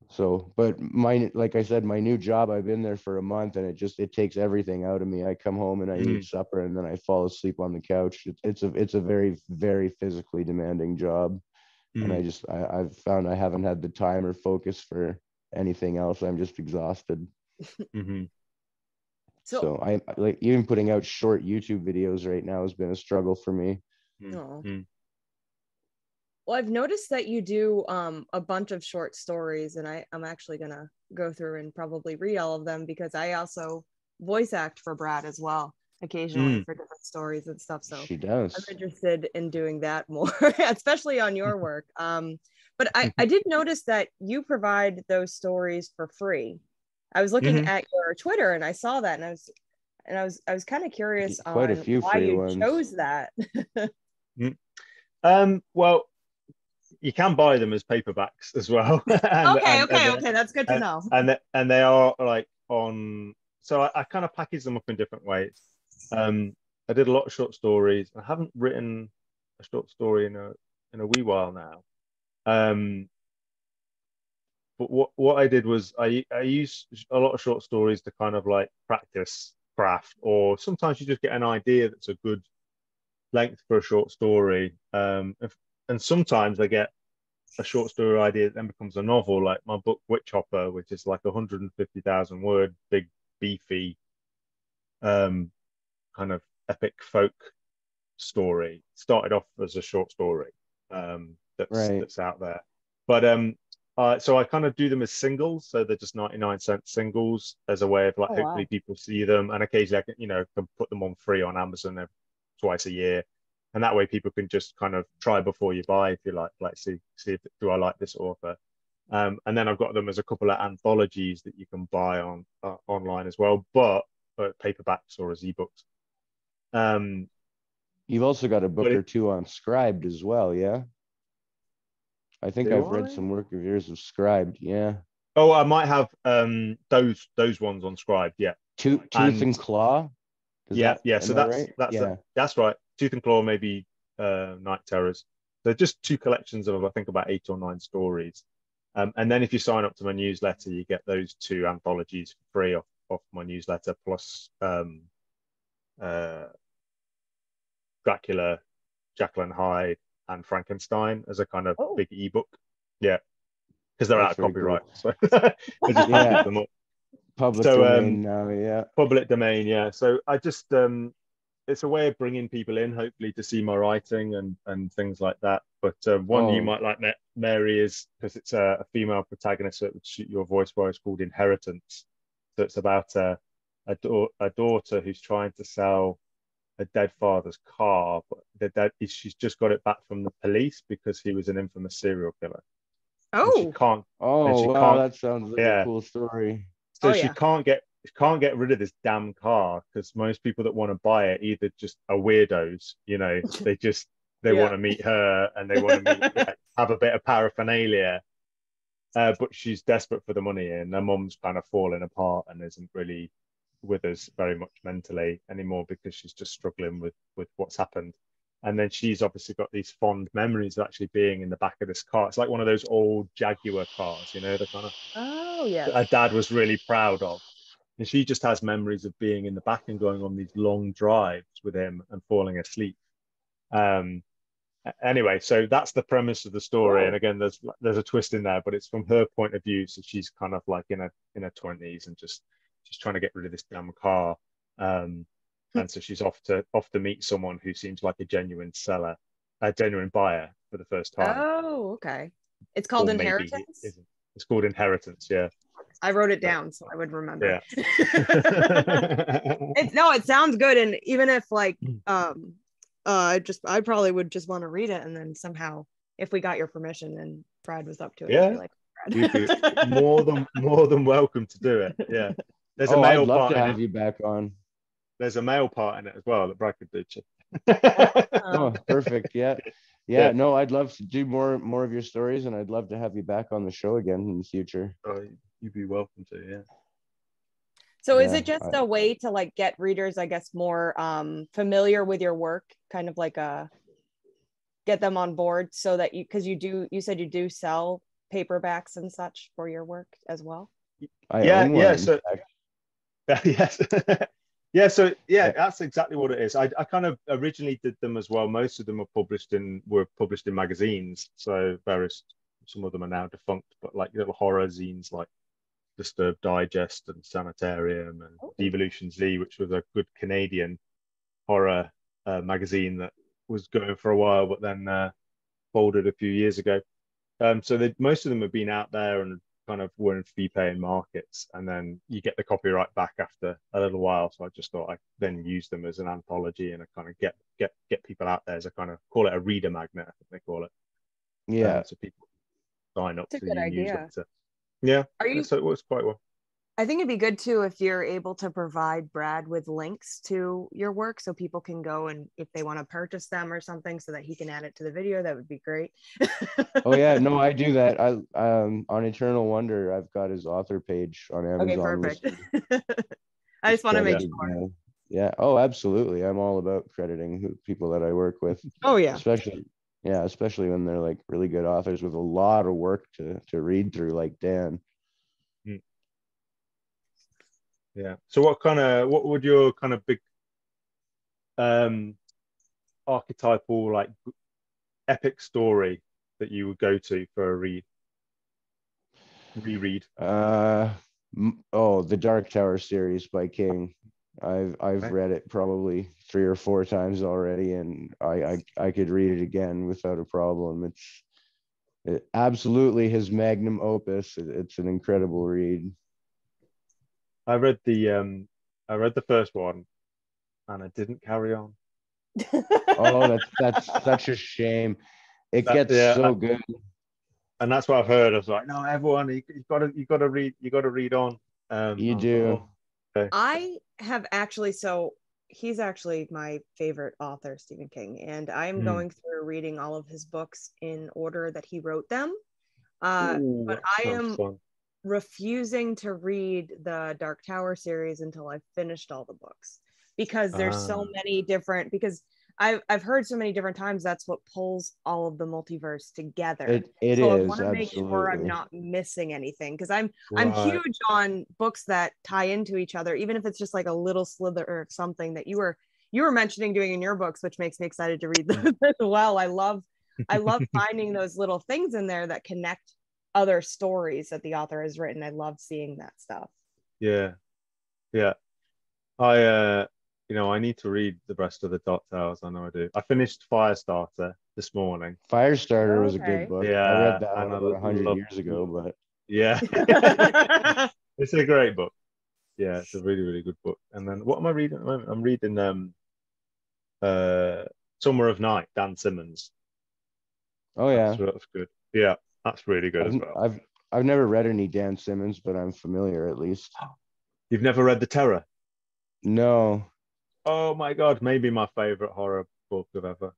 So, but my like I said, my new job, I've been there for a month, and it just it takes everything out of me. I come home and I Mhm. eat supper, and then I fall asleep on the couch. It, it's a it's a very very physically demanding job and I Mm. just I, I've found I haven't had the time or focus for anything else. I'm just exhausted. Mhm. So, So, I like even putting out short YouTube videos right now has been a struggle for me. Mm. Mm. well, I've noticed that you do um, a bunch of short stories, and I, I'm actually gonna go through and probably read all of them because I also voice act for Brad as well, occasionally for different stories and stuff. So she does. I'm interested in doing that more, especially on your work. Um, but I, I did notice that you provide those stories for free. I was looking Mhm. at your Twitter and I saw that and I was and I was I was kind of curious Quite a on few why you ones. chose that. Um, well, you can buy them as paperbacks as well. And- okay, and- okay, and- okay. That's good to and- know. and they, and they are like on so I, I kind of package them up in different ways um i did a lot of short stories i haven't written a short story in a in a wee while now um but what what i did was i i use a lot of short stories to kind of like practice craft or sometimes you just get an idea that's a good length for a short story um and sometimes i get a short story idea that then becomes a novel, like my book Witch Hopper, which is like a 150,000 word, big, beefy, um, kind of epic folk story. Started off as a short story um, that's Right. that's out there, but um, uh, so I kind of do them as singles, so they're just 99 cent singles as a way of like Oh, wow. hopefully people see them, and occasionally I can you know can put them on free on Amazon twice a year and that way people can just kind of try before you buy if you like like see see if do i like this author um, and then i've got them as a couple of anthologies that you can buy on uh, online as well but uh, paperbacks or as ebooks um You've also got a book it- or two on Scribd as well, yeah? I think I've read some work of yours of Scribd, yeah. oh i might have um those those ones on Scribd yeah Tooth, Tooth and, And- Claw? Is yeah that- yeah so that's right? that's yeah. that's right tooth and claw maybe uh night terrors they're just two collections of i think about eight or nine stories um, and then if you sign up to my newsletter you get those two anthologies for free off, off my newsletter plus um uh dracula Jekyll and Hyde and frankenstein as a kind of Oh. big ebook yeah because they're That's out of very cool. copyright so I just Yeah. them up Public So, domain um, now, yeah. public domain yeah so i just um it's a way of bringing people in hopefully to see my writing and and things like that but uh, one you Oh. might like mary is because it's a, a female protagonist that would shoot your voice for is called inheritance so it's about a a, da- a daughter who's trying to sell a dead father's car but the dad she's just got it back from the police because he was an infamous serial killer And she Oh, can't Oh, she wow, can't- that sounds like yeah. a cool story. so Oh, she yeah. can't get she can't get rid of this damn car because most people that want to buy it either just are weirdos, you know, they just they Yeah. want to meet her and they want to meet like, have a bit of paraphernalia. Uh, but she's desperate for the money and her mum's kind of falling apart and isn't really with us very much mentally anymore because she's just struggling with with what's happened. And then she's obviously got these fond memories of actually being in the back of this car. It's like one of those old Jaguar cars, you know, the kind of oh yeah. her dad was really proud of. And she just has memories of being in the back and going on these long drives with him and falling asleep. Um, anyway, so that's the premise of the story. Cool. And again, there's there's a twist in there, but it's from her point of view. So she's kind of like in her in her twenties and just she's trying to get rid of this damn car. Um, and so she's off to off to meet someone who seems like a genuine seller, a genuine buyer for the first time. Oh, okay. It's called Or maybe it Inheritance. It's called Inheritance, yeah. I wrote it down so I would remember. Yeah. it, no, it sounds good, and even if like Mm. um, uh, I just I probably would just want to read it, and then somehow if we got your permission and Brad was up to it, I'd be Yeah. like You'd be Brad. more than more than welcome to do it. Yeah. There's a Oh, I'd male love part to have you back on. There's a male part in it as well that Brad could do. Chip. Oh, perfect. Yeah. Yeah, Yeah. no, I'd love to do more more of your stories and I'd love to have you back on the show again in the future. oh, you'd be welcome to. Yeah. So is it just I- a way to like get readers, I guess, more um, familiar with your work, kind of like a get them on board so that you because you do you said you do sell paperbacks and such for your work as well. I Yeah, yeah, so- yes. yeah. So yeah, Yeah. that's exactly what it is. I, I kind of originally did them as well. Most of them were published in were published in magazines. So various some of them are now defunct, but like little horror zines like Disturbed Digest and Sanitarium and Oh. Devolution Z, which was a good Canadian horror uh, magazine that was going for a while, but then uh, folded a few years ago. Um, so they, most of them have been out there and kind of were in fee paying markets, and then you get the copyright back after a little while. So I just thought I then use them as an anthology and I kind of get get get people out there as a kind of call it a reader magnet, I think they call it. Yeah. Um, so people sign up That's a to good your idea. newsletter. Yeah, Are you so it works quite well. I think it'd be good too if you're able to provide Brad with links to your work so people can go and if they want to purchase them or something so that he can add it to the video, that would be great. oh yeah, no, I do that. I um on Eternal Wonder, I've got his author page on Amazon. Okay, perfect. I just want to make sure. yeah. Oh, absolutely. I'm all about crediting people that I work with, Oh yeah. especially yeah, especially when they're like really good authors with a lot of work to to read through, like Dan. Yeah. So what kind of what would your kind of big um archetypal like epic story that you would go to for a read? Reread. Uh, oh, the Dark Tower series by King. I've I've Okay. read it probably three or four times already, and I I, I could read it again without a problem. It's it, absolutely his magnum opus. It, it's an incredible read. I read the um I read the first one and I didn't carry on. Oh, that's that's such a shame. It That- gets yeah, so I- good. And that's what I've heard. I was like, no, everyone, you, you gotta you gotta read you gotta read on. Um You like, do. "Oh, I have actually so he's actually my favorite author, Stephen King, and I'm Hmm. going through reading all of his books in order that he wrote them. Uh, ooh, but I am- fun. refusing to read the Dark Tower series until I've finished all the books because there's so Ah. many different because I've I've heard so many different times that's what pulls all of the multiverse together. It it so I want to make sure I'm not missing anything because I'm I'm huge on books that tie into each other, even if it's just like a little slither of something that you were you were mentioning doing in your books, which makes me excited to read them as well. I love I love finding those little things in there that connect other stories that the author has written. I love seeing that stuff. Yeah. Yeah. I uh you know, I need to read the rest of the Dark Towers. I know I do. I finished Firestarter this morning. Firestarter was a good book. Yeah, I read that one I about hundred love- years ago, but Yeah. it's a great book. Yeah, it's a really, really good book. And then what am I reading at the moment? I'm reading um uh Summer of Night, Dan Simmons. oh yeah, That's, that's good. Yeah, that's really good as I've, well. I've I've never read any Dan Simmons, but I'm familiar at least. You've never read The Terror? No, Oh my God, maybe my favorite horror book I've ever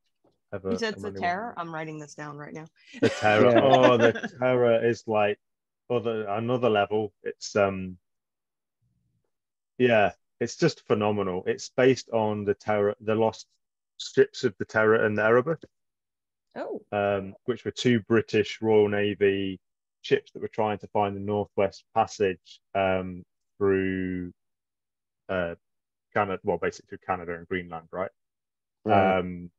ever. you said it's the terror. I'm writing this down right now. The Terror. Yeah. Oh, The Terror is like other another level. It's um yeah, it's just phenomenal. It's based on the Terror, the lost strips of the Terror and the Erebus. Oh, um, which were two British Royal Navy ships that were trying to find the Northwest Passage um, through uh, Canada, well, basically through Canada and Greenland, right? right. Um,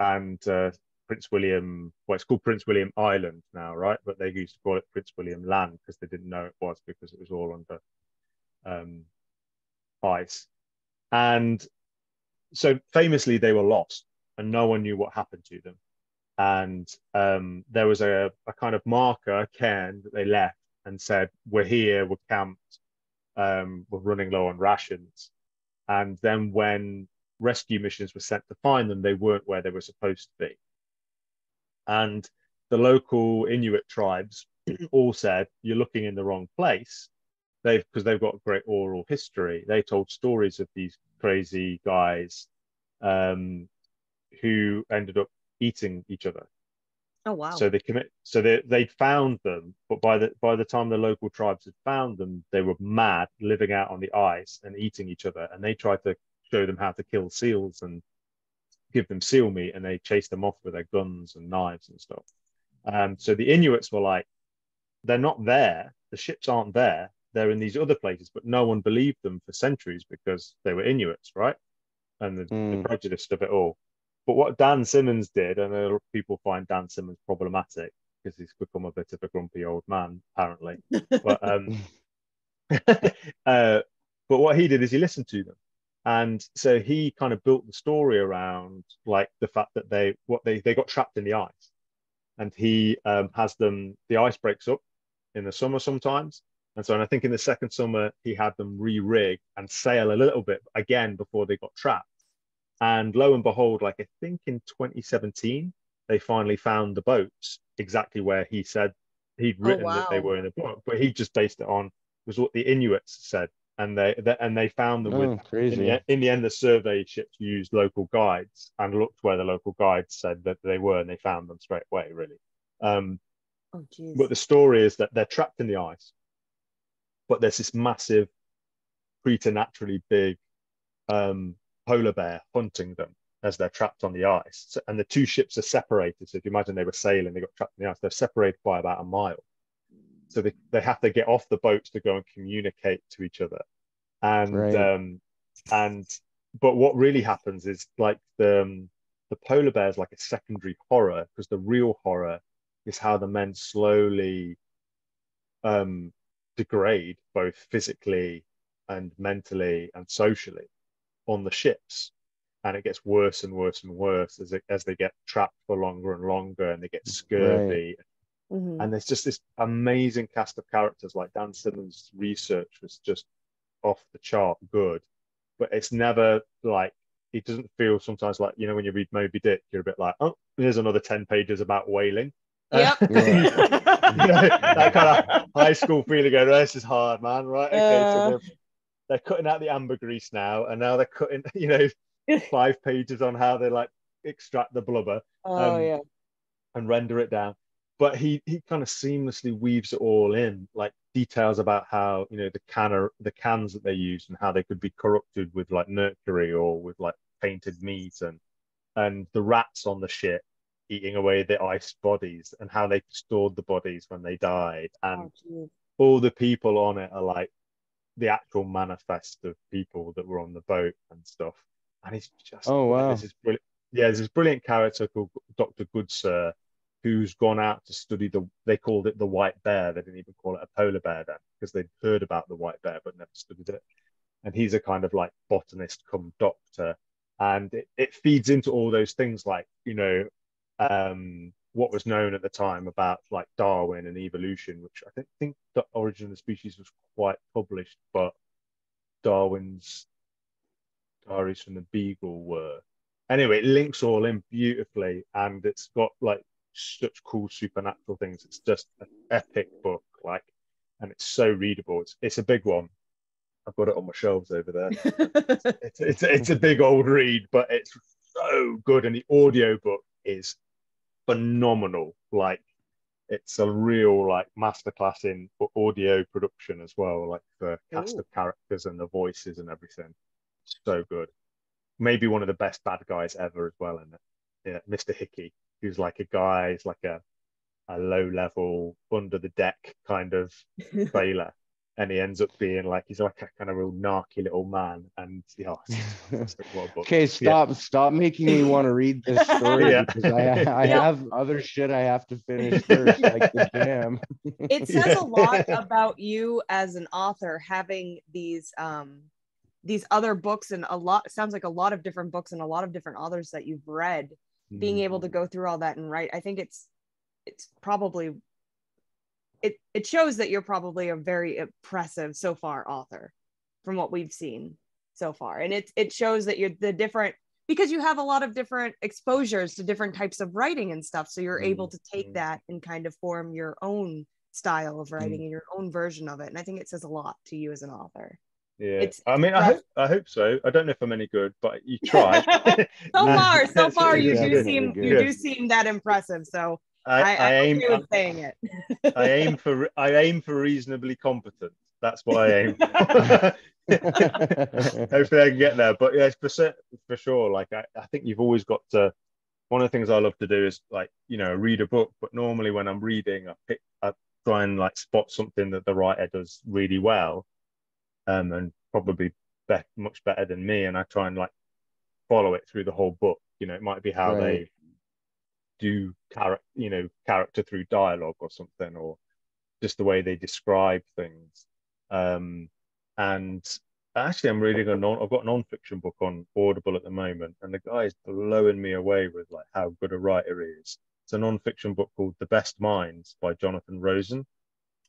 and uh, Prince William, well, it's called Prince William Island now, right? But they used to call it Prince William Land because they didn't know it was because it was all under um, ice. And so famously, they were lost and no one knew what happened to them. And um, there was a, a kind of marker, a cairn that they left and said, We're here, we're camped, um, we're running low on rations. And then when rescue missions were sent to find them, they weren't where they were supposed to be. And the local Inuit tribes all said, You're looking in the wrong place. They've because they've got great oral history. They told stories of these crazy guys um, who ended up eating each other. Oh wow. So they commit. So they they found them, but by the by the time the local tribes had found them, they were mad, living out on the ice and eating each other. And they tried to show them how to kill seals and give them seal meat, and they chased them off with their guns and knives and stuff. Um, so the Inuits were like, they're not there. The ships aren't there. They're in these other places, but no one believed them for centuries because they were Inuits, right? And the, Mm. the prejudice of it all. But what Dan Simmons did, and a lot of people find Dan Simmons problematic because he's become a bit of a grumpy old man, apparently. But um, uh, but what he did is he listened to them, and so he kind of built the story around like the fact that they what they they got trapped in the ice, and he um, has them. The ice breaks up in the summer sometimes, and so and I think in the second summer he had them re-rig and sail a little bit again before they got trapped. And lo and behold, like I think in 2017, they finally found the boats exactly where he said he'd Oh, written that they were in the book, but he just based it on was what the Inuits said, and they, they and they found them Oh, with in crazy. the, in the end, the survey ships used local guides and looked where the local guides said that they were, and they found them straight away, really. Um, Oh, geez. but the story is that they're trapped in the ice, but there's this massive, preternaturally big um, polar bear hunting them as they're trapped on the ice. So, and the two ships are separated. So if you imagine they were sailing, they got trapped in the ice, they're separated by about a mile. So they, they have to get off the boats to go and communicate to each other. And Right. um, and but what really happens is like the um, the polar bear is like a secondary horror because the real horror is how the men slowly um, degrade both physically and mentally and socially on the ships and it gets worse and worse and worse as it, as they get trapped for longer and longer and they get scurvy Mhm. and there's just this amazing cast of characters like Dan Simmons' research was just off the chart good but it's never like it doesn't feel sometimes like you know when you read Moby Dick you're a bit like oh here's another 10 pages about whaling Yep. you know, that kind of high school feeling going, "Oh, this is hard, man. Right. Okay. Uh. so they're, cutting out the ambergris now, and now they're cutting, you know, five pages on how they like extract the blubber oh Um, yeah. and render it down. But he he kind of seamlessly weaves it all in, like details about how you know the canner the cans that they use and how they could be corrupted with like mercury or with like painted meat and and the rats on the ship eating away the ice bodies and how they stored the bodies when they died and Oh, all the people on it are like the actual manifest of people that were on the boat and stuff. And it's just Oh, wow. this brilliant, yeah, there's this brilliant character called Dr. Goodsir who's gone out to study the they called it the white bear. They didn't even call it a polar bear then because they'd heard about the white bear but never studied it. And he's a kind of like botanist come doctor. And it, it feeds into all those things like, you know, um, what was known at the time about like Darwin and evolution, which I think, think the Origin of the Species was quite published, but Darwin's Diaries from the Beagle were. Anyway, it links all in beautifully, and it's got like such cool supernatural things. It's just an epic book, like, and it's so readable. It's it's a big one. I've got it on my shelves over there it's, it's it's a big old read, but it's so good, and the audiobook is phenomenal. Like it's a real like masterclass in audio production as well, like the cast Ooh. of characters and the voices and everything. So good. Maybe one of the best bad guys ever as well in it. Yeah, Mr. Hickey, who's like a guy, he's like a a low level under the deck kind of sailor. And he ends up being like he's like a kind of real narky little man, and yeah, it's just fantastic. What a book. Okay, stop stop making me want to read this story Yeah. because I I Yeah. have other shit I have to finish first, like the jam. it says a lot about you as an author having these um these other books and a lot sounds like a lot of different books and a lot of different authors that you've read being able to go through all that and write i think it's it's probably it it shows that you're probably a very impressive so far author from what we've seen so far and it it shows that you're the different because you have a lot of different exposures to different types of writing and stuff so you're able to take Mhm. that and kind of form your own style of writing and your own version of it and i think it says a lot to you as an author Yeah, It's- I it's mean, I hope I hope so. I don't know if I'm any good, but you try. so far so far you Yeah, do seem good. you do seem that impressive so I, i, I, I, aim. agree with saying it I aim for. I aim for reasonably competent. That's what I aim. for. Hopefully, I can get there. But yeah, for cer- for sure. Like I, I think you've always got to. One of the things I love to do is like you know read a book. But normally when I'm reading, I pick. I try and like spot something that the writer does really well, um, and probably be- much better than me. And I try and like follow it through the whole book. You know, it might be how Right. they do character, you know, character through dialogue or something, or just the way they describe things. Um, and actually, I'm reading a non. I've got a non-fiction book on Audible at the moment, and the guy is blowing me away with like how good a writer he is. It's a non-fiction book called The Best Minds by Jonathan Rosen,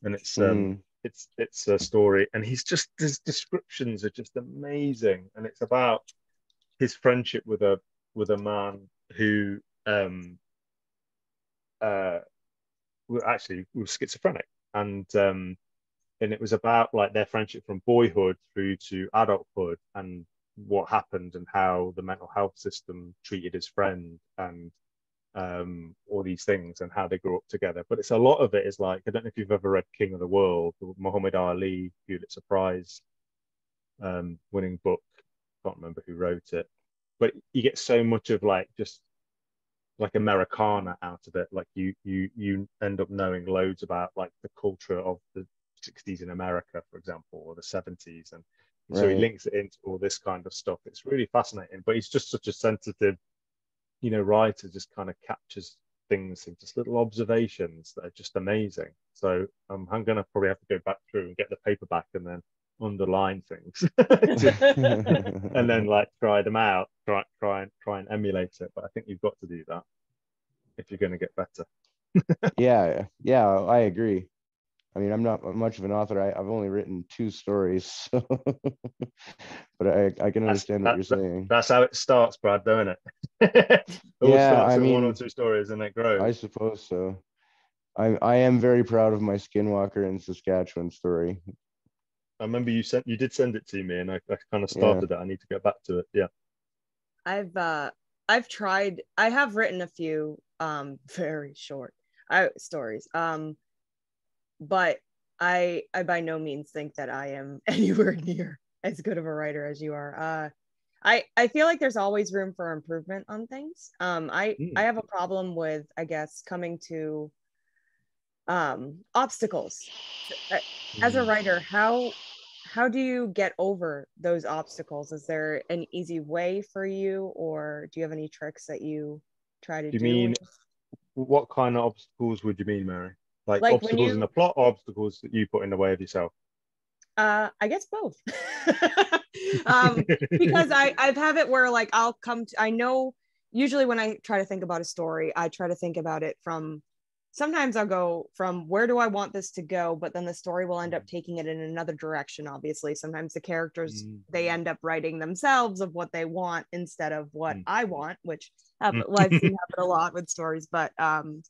and it's um, Mm. it's it's a story, and he's just his descriptions are just amazing, and it's about his friendship with a with a man who um uh well, actually was schizophrenic and um and it was about like their friendship from boyhood through to adulthood and what happened and how the mental health system treated his friend and um, all these things and how they grew up together. But it's a lot of it is like I don't know if you've ever read King of the World, Muhammad Ali Pulitzer Prize um, winning book. Can't remember who wrote it, but you get so much of like just like Americana out of it. Like you you you end up knowing loads about like the culture of the 60s in America, for example, or the 70s, and right. so he links it into all this kind of stuff. It's really fascinating. But he's just such a sensitive, you know, writer. Just kind of captures things and just little observations that are just amazing. So um, I'm going to probably have to go back through and get the paperback and then underline things. And then like try them out try try and try and emulate it but i think you've got to do that if you're going to get better. Yeah yeah i agree. I mean i'm not much of an author. I, have only written two stories so but i i can understand that's, what you're saying. that's how it starts brad don't it, it yeah i mean one or two stories and it grows. I suppose so. I, I am very proud of my Skinwalker in Saskatchewan story. I remember you sent you did send it to me, and I, I kind of started yeah. it. I need to get back to it. Yeah. I've uh I've tried. I have written a few um very short I, stories. Um, but I I by no means think that I am anywhere near as good of a writer as you are. Uh, I I feel like there's always room for improvement on things. Um, I mm. I have a problem with I guess coming to um obstacles as a mm. writer how how do you get over those obstacles? Is there an easy way for you, or do you have any tricks that you try to do? You mean what kind of obstacles would you mean, Mary? Like, like obstacles you, in the plot, or obstacles that you put in the way of yourself? Uh, I guess both. um, because I I've have it where like I'll come to I know usually when I try to think about a story, I try to think about it from sometimes I'll go from where do I want this to go, but then the story will end up mm-hmm. taking it in another direction. Obviously, sometimes the characters mm-hmm. they end up writing themselves of what they want instead of what mm-hmm. I want, which happen, mm. well, I've seen happen a lot with stories. But um,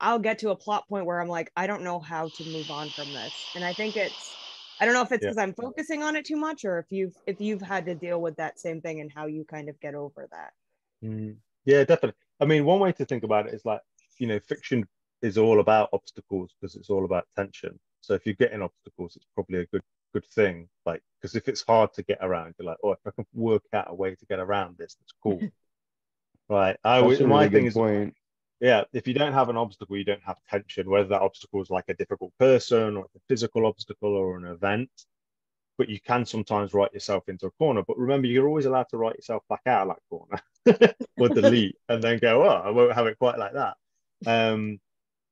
I'll get to a plot point where I'm like, I don't know how to move on from this, and I think it's. I don't know if it's because yeah. I'm focusing on it too much, or if you've if you've had to deal with that same thing and how you kind of get over that. Mm. Yeah, definitely. I mean, one way to think about it is like you know, fiction is all about obstacles because it's all about tension. So if you're getting obstacles, it's probably a good good thing. Like because if it's hard to get around, you're like, oh, if I can work out a way to get around this, that's cool. right. I That's my really thing is point. yeah, if you don't have an obstacle, you don't have tension, whether that obstacle is like a difficult person or a physical obstacle or an event. But you can sometimes write yourself into a corner. But remember, you're always allowed to write yourself back out of that corner or delete and then go, oh, I won't have it quite like that. Um,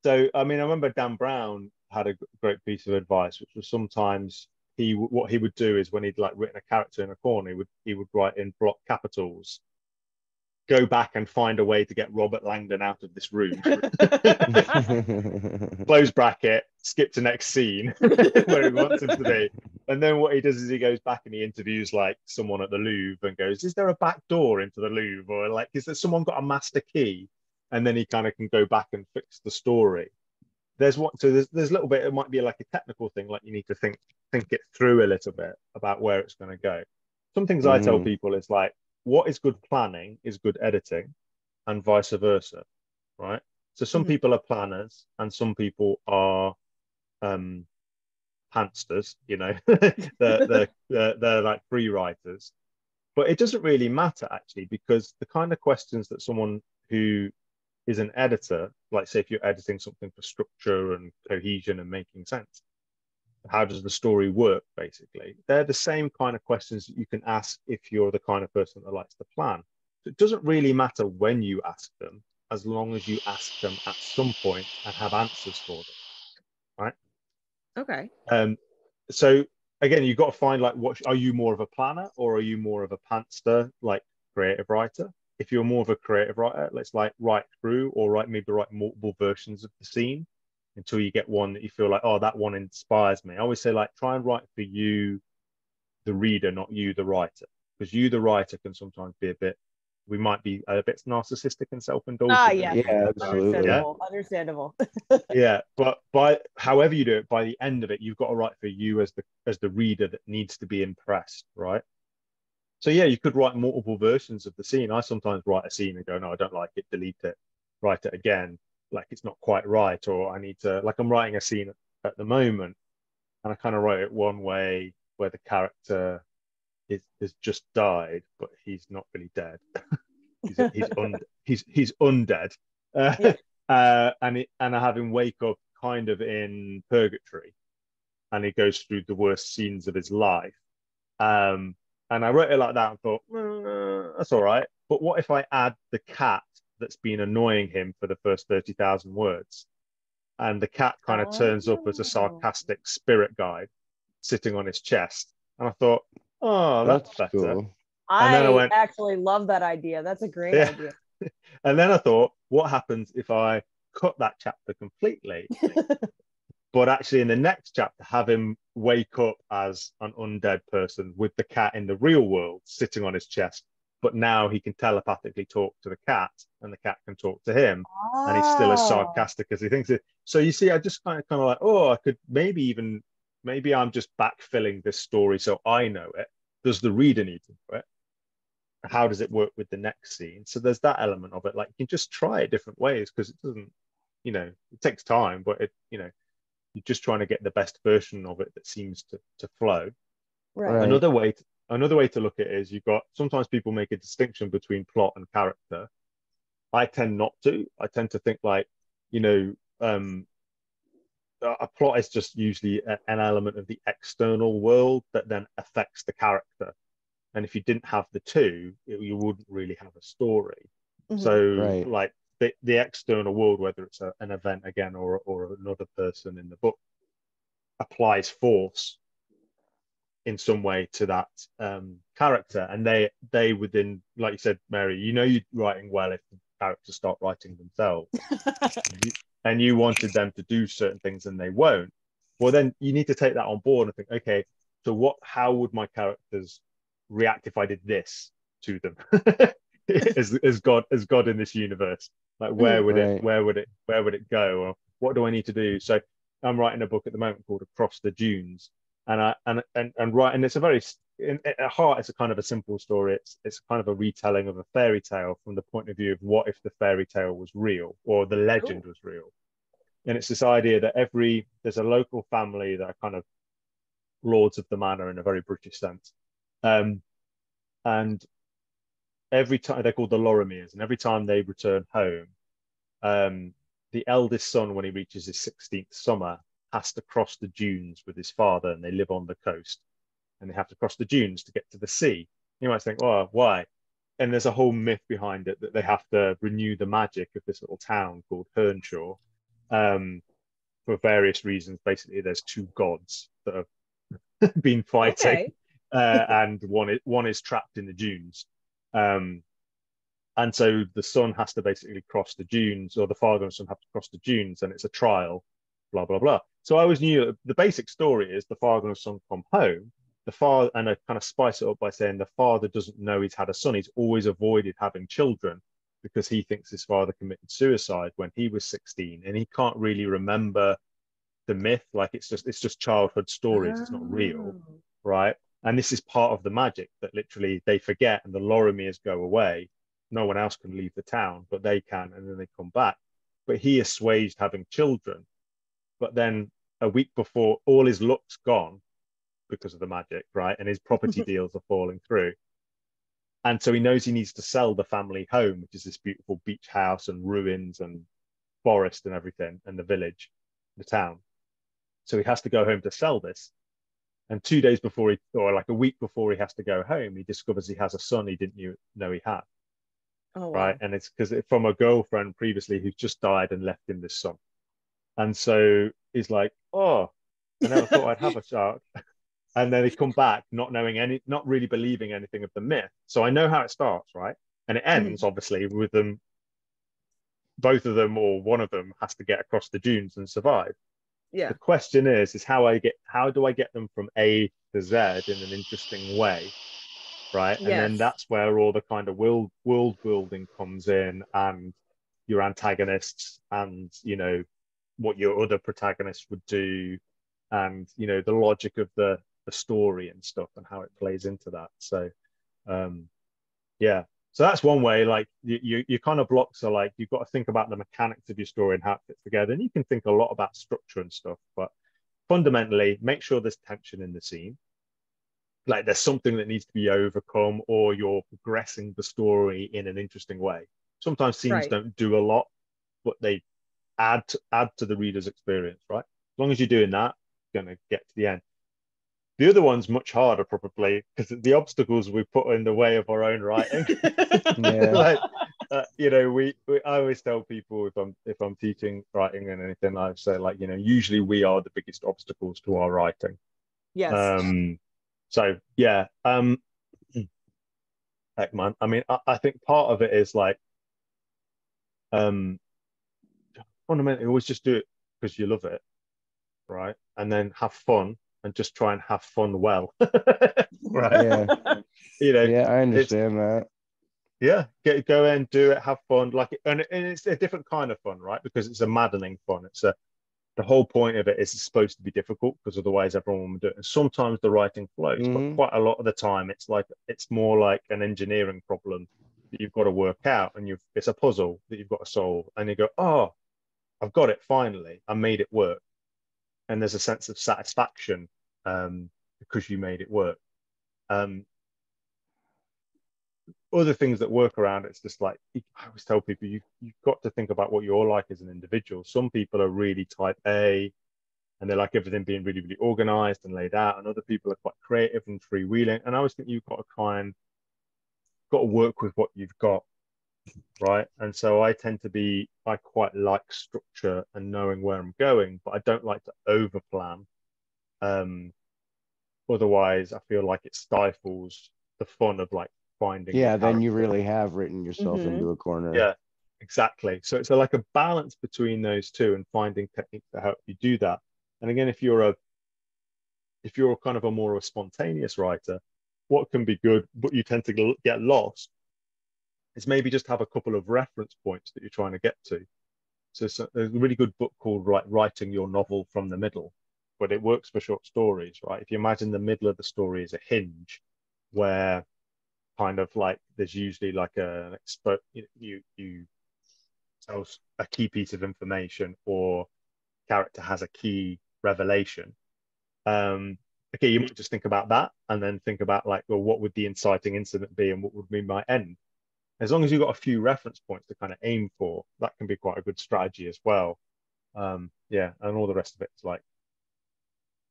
so, I mean, I remember Dan Brown had a great piece of advice, which was sometimes he what he would do is when he'd like written a character in a corner, he would he would write in block capitals, go back and find a way to get Robert Langdon out of this room. Close bracket, skip to next scene where he wants him to be. And then what he does is he goes back and he interviews like someone at the Louvre and goes, Is there a back door into the Louvre? Or like, is there someone got a master key? And then he kind of can go back and fix the story. There's what so there's there's a little bit. It might be like a technical thing, like you need to think think it through a little bit about where it's going to go. Some things mm. I tell mm. people is like, what is good planning is good editing, and vice versa, right? So some mm. people are planners, and some people are um, pantsters. You know, they're, they're, they're they're like free writers, but it doesn't really matter actually because the kind of questions that someone who is an editor, like say if you're editing something for structure and cohesion and making sense, how does the story work basically? They're the same kind of questions that you can ask if you're the kind of person that likes to plan. So it doesn't really matter when you ask them, as long as you ask them at some point and have answers for them. Right. Okay. Um, so again, you've got to find like what are you more of a planner or are you more of a pantster, like creative writer? If you're more of a creative writer, let's like write through or write maybe write multiple versions of the scene until you get one that you feel like, oh, that one inspires me. I always say like try and write for you, the reader, not you, the writer, because you, the writer, can sometimes be a bit we might be a bit narcissistic and self-indulgent. Ah, yeah. Yeah, absolutely. Understandable. Understandable. yeah but by however you do it by the end of it you've got to write for you as the as the reader that needs to be impressed right so yeah you could write multiple versions of the scene i sometimes write a scene and go no i don't like it delete it write it again like it's not quite right or i need to like i'm writing a scene at the moment and i kind of write it one way where the character is has just died but he's not really dead he's he's, un, he's he's undead uh, Yeah. uh, and it, and I have him wake up kind of in purgatory, and he goes through the worst scenes of his life. Um, and I wrote it like that and thought, "Uh, that's all right. But what if I add the cat that's been annoying him for the first thirty thousand words, and the cat kind of turns up as a Oh. sarcastic spirit guide sitting on his chest, and I thought, oh, that's, That's better. cool. And then I, I went- actually love that idea. That's a great Yeah. idea. And then I thought, what happens if I cut that chapter completely? but actually, in the next chapter, have him wake up as an undead person with the cat in the real world sitting on his chest. But now he can telepathically talk to the cat, and the cat can talk to him, and he's still as Oh. sarcastic as he thinks it. So you see, I just kind of kind of like, oh, I could maybe even maybe I'm just backfilling this story so I know it. Does the reader need to know it? How does it work with the next scene? So there's that element of it. Like you can just try it different ways because it doesn't, you know, it takes time, but it, you know, you're just trying to get the best version of it that seems to to flow. Right. Right. Another way to, another way to look at it is you've got sometimes people make a distinction between plot and character. I tend not to. I tend to think like, you know, um, a a plot is just usually a- an element of the external world that then affects the character. And if you didn't have the two, it- you wouldn't really have a story. Mhm. So, Right. like the, the external world, whether it's a, an event again or or another person in the book, applies force in some way to that um, character, and they they within, like you said, Mary, you know you're writing well if the characters start writing themselves, You- and you wanted them to do certain things and they won't. Well, then you need to take that on board and think, okay, so what? How would my characters react if I did this to them? as, as God as God in this universe, like where would Right. it where would it where would it go, or what do I need to do? So I'm writing a book at the moment called Across the Dunes, and I and and and right, and it's a very in, at heart it's a kind of a simple story. It's it's kind of a retelling of a fairy tale from the point of view of what if the fairy tale was real or the legend was real, and it's this idea that every there's a local family that are kind of lords of the manor in a very British sense, um, and every time they're called the Lorimiers, and every time they return home, um, the eldest son, when he reaches his 16th summer, has to cross the dunes with his father, and they live on the coast, and they have to cross the dunes to get to the sea. You might think, oh, why? And there's a whole myth behind it that they have to renew the magic of this little town called Hernshaw um, for various reasons. Basically, there's two gods that have been fighting Okay. uh, and one is, one is trapped in the dunes. Um, and so the son has to basically cross the dunes, or the father and son have to cross the dunes, and it's a trial, blah blah blah. So I always knew the basic story is the father and son come home. The father and I kind of spice it up by saying the father doesn't know he's had a son. He's always avoided having children because he thinks his father committed suicide when he was 16, and he can't really remember the myth. Like it's just it's just childhood stories. It's not real Oh. right? And this is part of the magic that literally they forget and the Lorimiers go away. No one else can leave the town, but they can, and then they come back. But he assuaged having children. But then a week before, all his luck's gone because of the magic, right? And his property deals are falling through. And so he knows he needs to sell the family home, which is this beautiful beach house and ruins and forest and everything, and the village, the town. So he has to go home to sell this. And two days before he, or like a week before he has to go home, he discovers he has a son he didn't knew, know he had, Oh, wow. right? And it's because it, from a girlfriend previously who's just died and left him this son. And so he's like, oh, I never thought I'd have a child. And then they come back not knowing any, not really believing anything of the myth. So I know how it starts, right? And it hmm. ends obviously with them, both of them or one of them has to get across the dunes and survive Yeah. the question is is how i get how do i get them from a to z in an interesting way right? And then that's where all the kind of world world building comes in, and your antagonists, and you know what your other protagonists would do, and you know the logic of the the story and stuff, and how it plays into that. So, um, yeah. So that's one way. Like you, you, your kind of blocks are like you've got to think about the mechanics of your story and how it fits together, and you can think a lot about structure and stuff, but fundamentally, make sure there's tension in the scene like there's something that needs to be overcome or you're progressing the story in an interesting way sometimes scenes Right. don't do a lot but they add add to the reader's experience right as long as you're doing that you're going to get to the end the other one's much harder probably because the obstacles we put in the way of our own writing Yeah. like uh, you know we, we i always tell people if i'm if i'm teaching writing and anything i say like you know usually we are the biggest obstacles to our writing yes. um, so yeah, um, heck man. I mean, I, I think part of it is like, um, fundamentally, always just do it because you love it, right? And then have fun and just try and have fun well, right? Yeah. You know, Yeah, I understand that. yeah get go and do it have fun like and, and it's a different kind of fun right because it's a maddening fun it's a the whole point of it is it's supposed to be difficult because otherwise everyone will do it and sometimes the writing flows Mhm. but quite a lot of the time it's like it's more like an engineering problem that you've got to work out and you've it's a puzzle that you've got to solve and you go oh i've got it finally i made it work and there's a sense of satisfaction um, because you made it work um, other things that work around it's just like I always tell people you you've got to think about what you're like as an individual. Some people are really type A and they like everything being really, really organized and laid out, and other people are quite creative and freewheeling. And I always think you've got to and got to work with what you've got. Right. And so I tend to be I quite like structure and knowing where I'm going, but I don't like to over plan. Um otherwise I feel like it stifles the fun of like finding Yeah, then you really have written yourself Mhm. into a corner. Yeah, exactly. So it's a, like a balance between those two and finding techniques to help you do that. And again, if you're a if you're kind of a more of a spontaneous writer, what can be good, but you tend to get lost, is maybe just have a couple of reference points that you're trying to get to. So it's a, there's a really good book called like Writing Your Novel from the Middle, but it works for short stories, right? If you imagine the middle of the story is a hinge where kind of like there's usually like a, an expert you you, tell a key piece of information or character has a key revelation um okay you might just think about that and then think about like well what would the inciting incident be and what would be my end as long as you've got a few reference points to kind of aim for that can be quite a good strategy as well um yeah and all the rest of it is like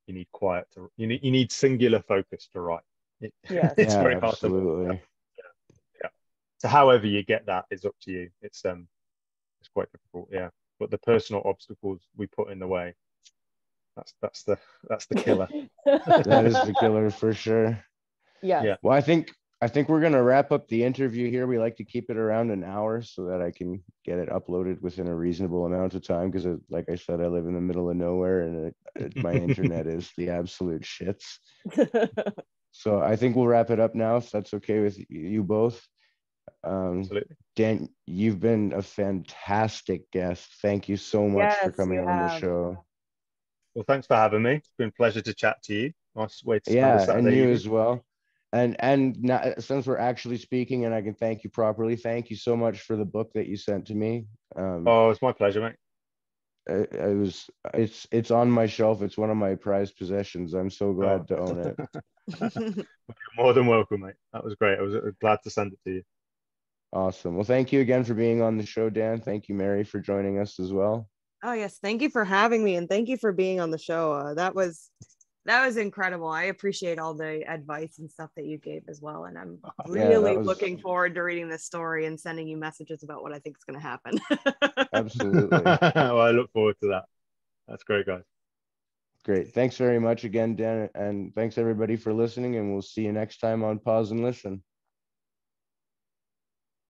you need quiet to you need you need singular focus to write It- Yes. it's yeah, very hard to absolutely. so however you get that is up to you it's um it's quite difficult yeah but the personal obstacles we put in the way that's that's the that's the killer That is the killer for sure. yes. Yeah. Well, I think I think we're gonna wrap up the interview here. We like to keep it around an hour so that I can get it uploaded within a reasonable amount of time. Because, like I said, I live in the middle of nowhere and it, it, my internet is the absolute shits. So I think we'll wrap it up now, if that's okay with you both. Um, absolutely Dan, you've been a fantastic guest. Thank you so much for coming you on the have. show. well thanks for having me it's been a pleasure to chat to you nice way to spend a Yeah, and you evening. as well. And and now, since we're actually speaking, and I can thank you properly, thank you so much for the book that you sent to me. Um, oh it's my pleasure mate it, it was it's it's on my shelf. It's one of my prized possessions. I'm so glad Oh. to own it. You're more than welcome mate that was great i was uh, glad to send it to you Awesome. Well, thank you again for being on the show, Dan. Thank you, Mary, for joining us as well. oh yes, thank you for having me and thank you for being on the show. Uh, that was that was incredible. I appreciate all the advice and stuff that you gave as well. And I'm that really was- looking forward to reading this story and sending you messages about what I think is going to happen. Absolutely. well i look forward to that that's great guys Great. Thanks very much again, Dan. And thanks everybody for listening. And we'll see you next time on Paws and Listen.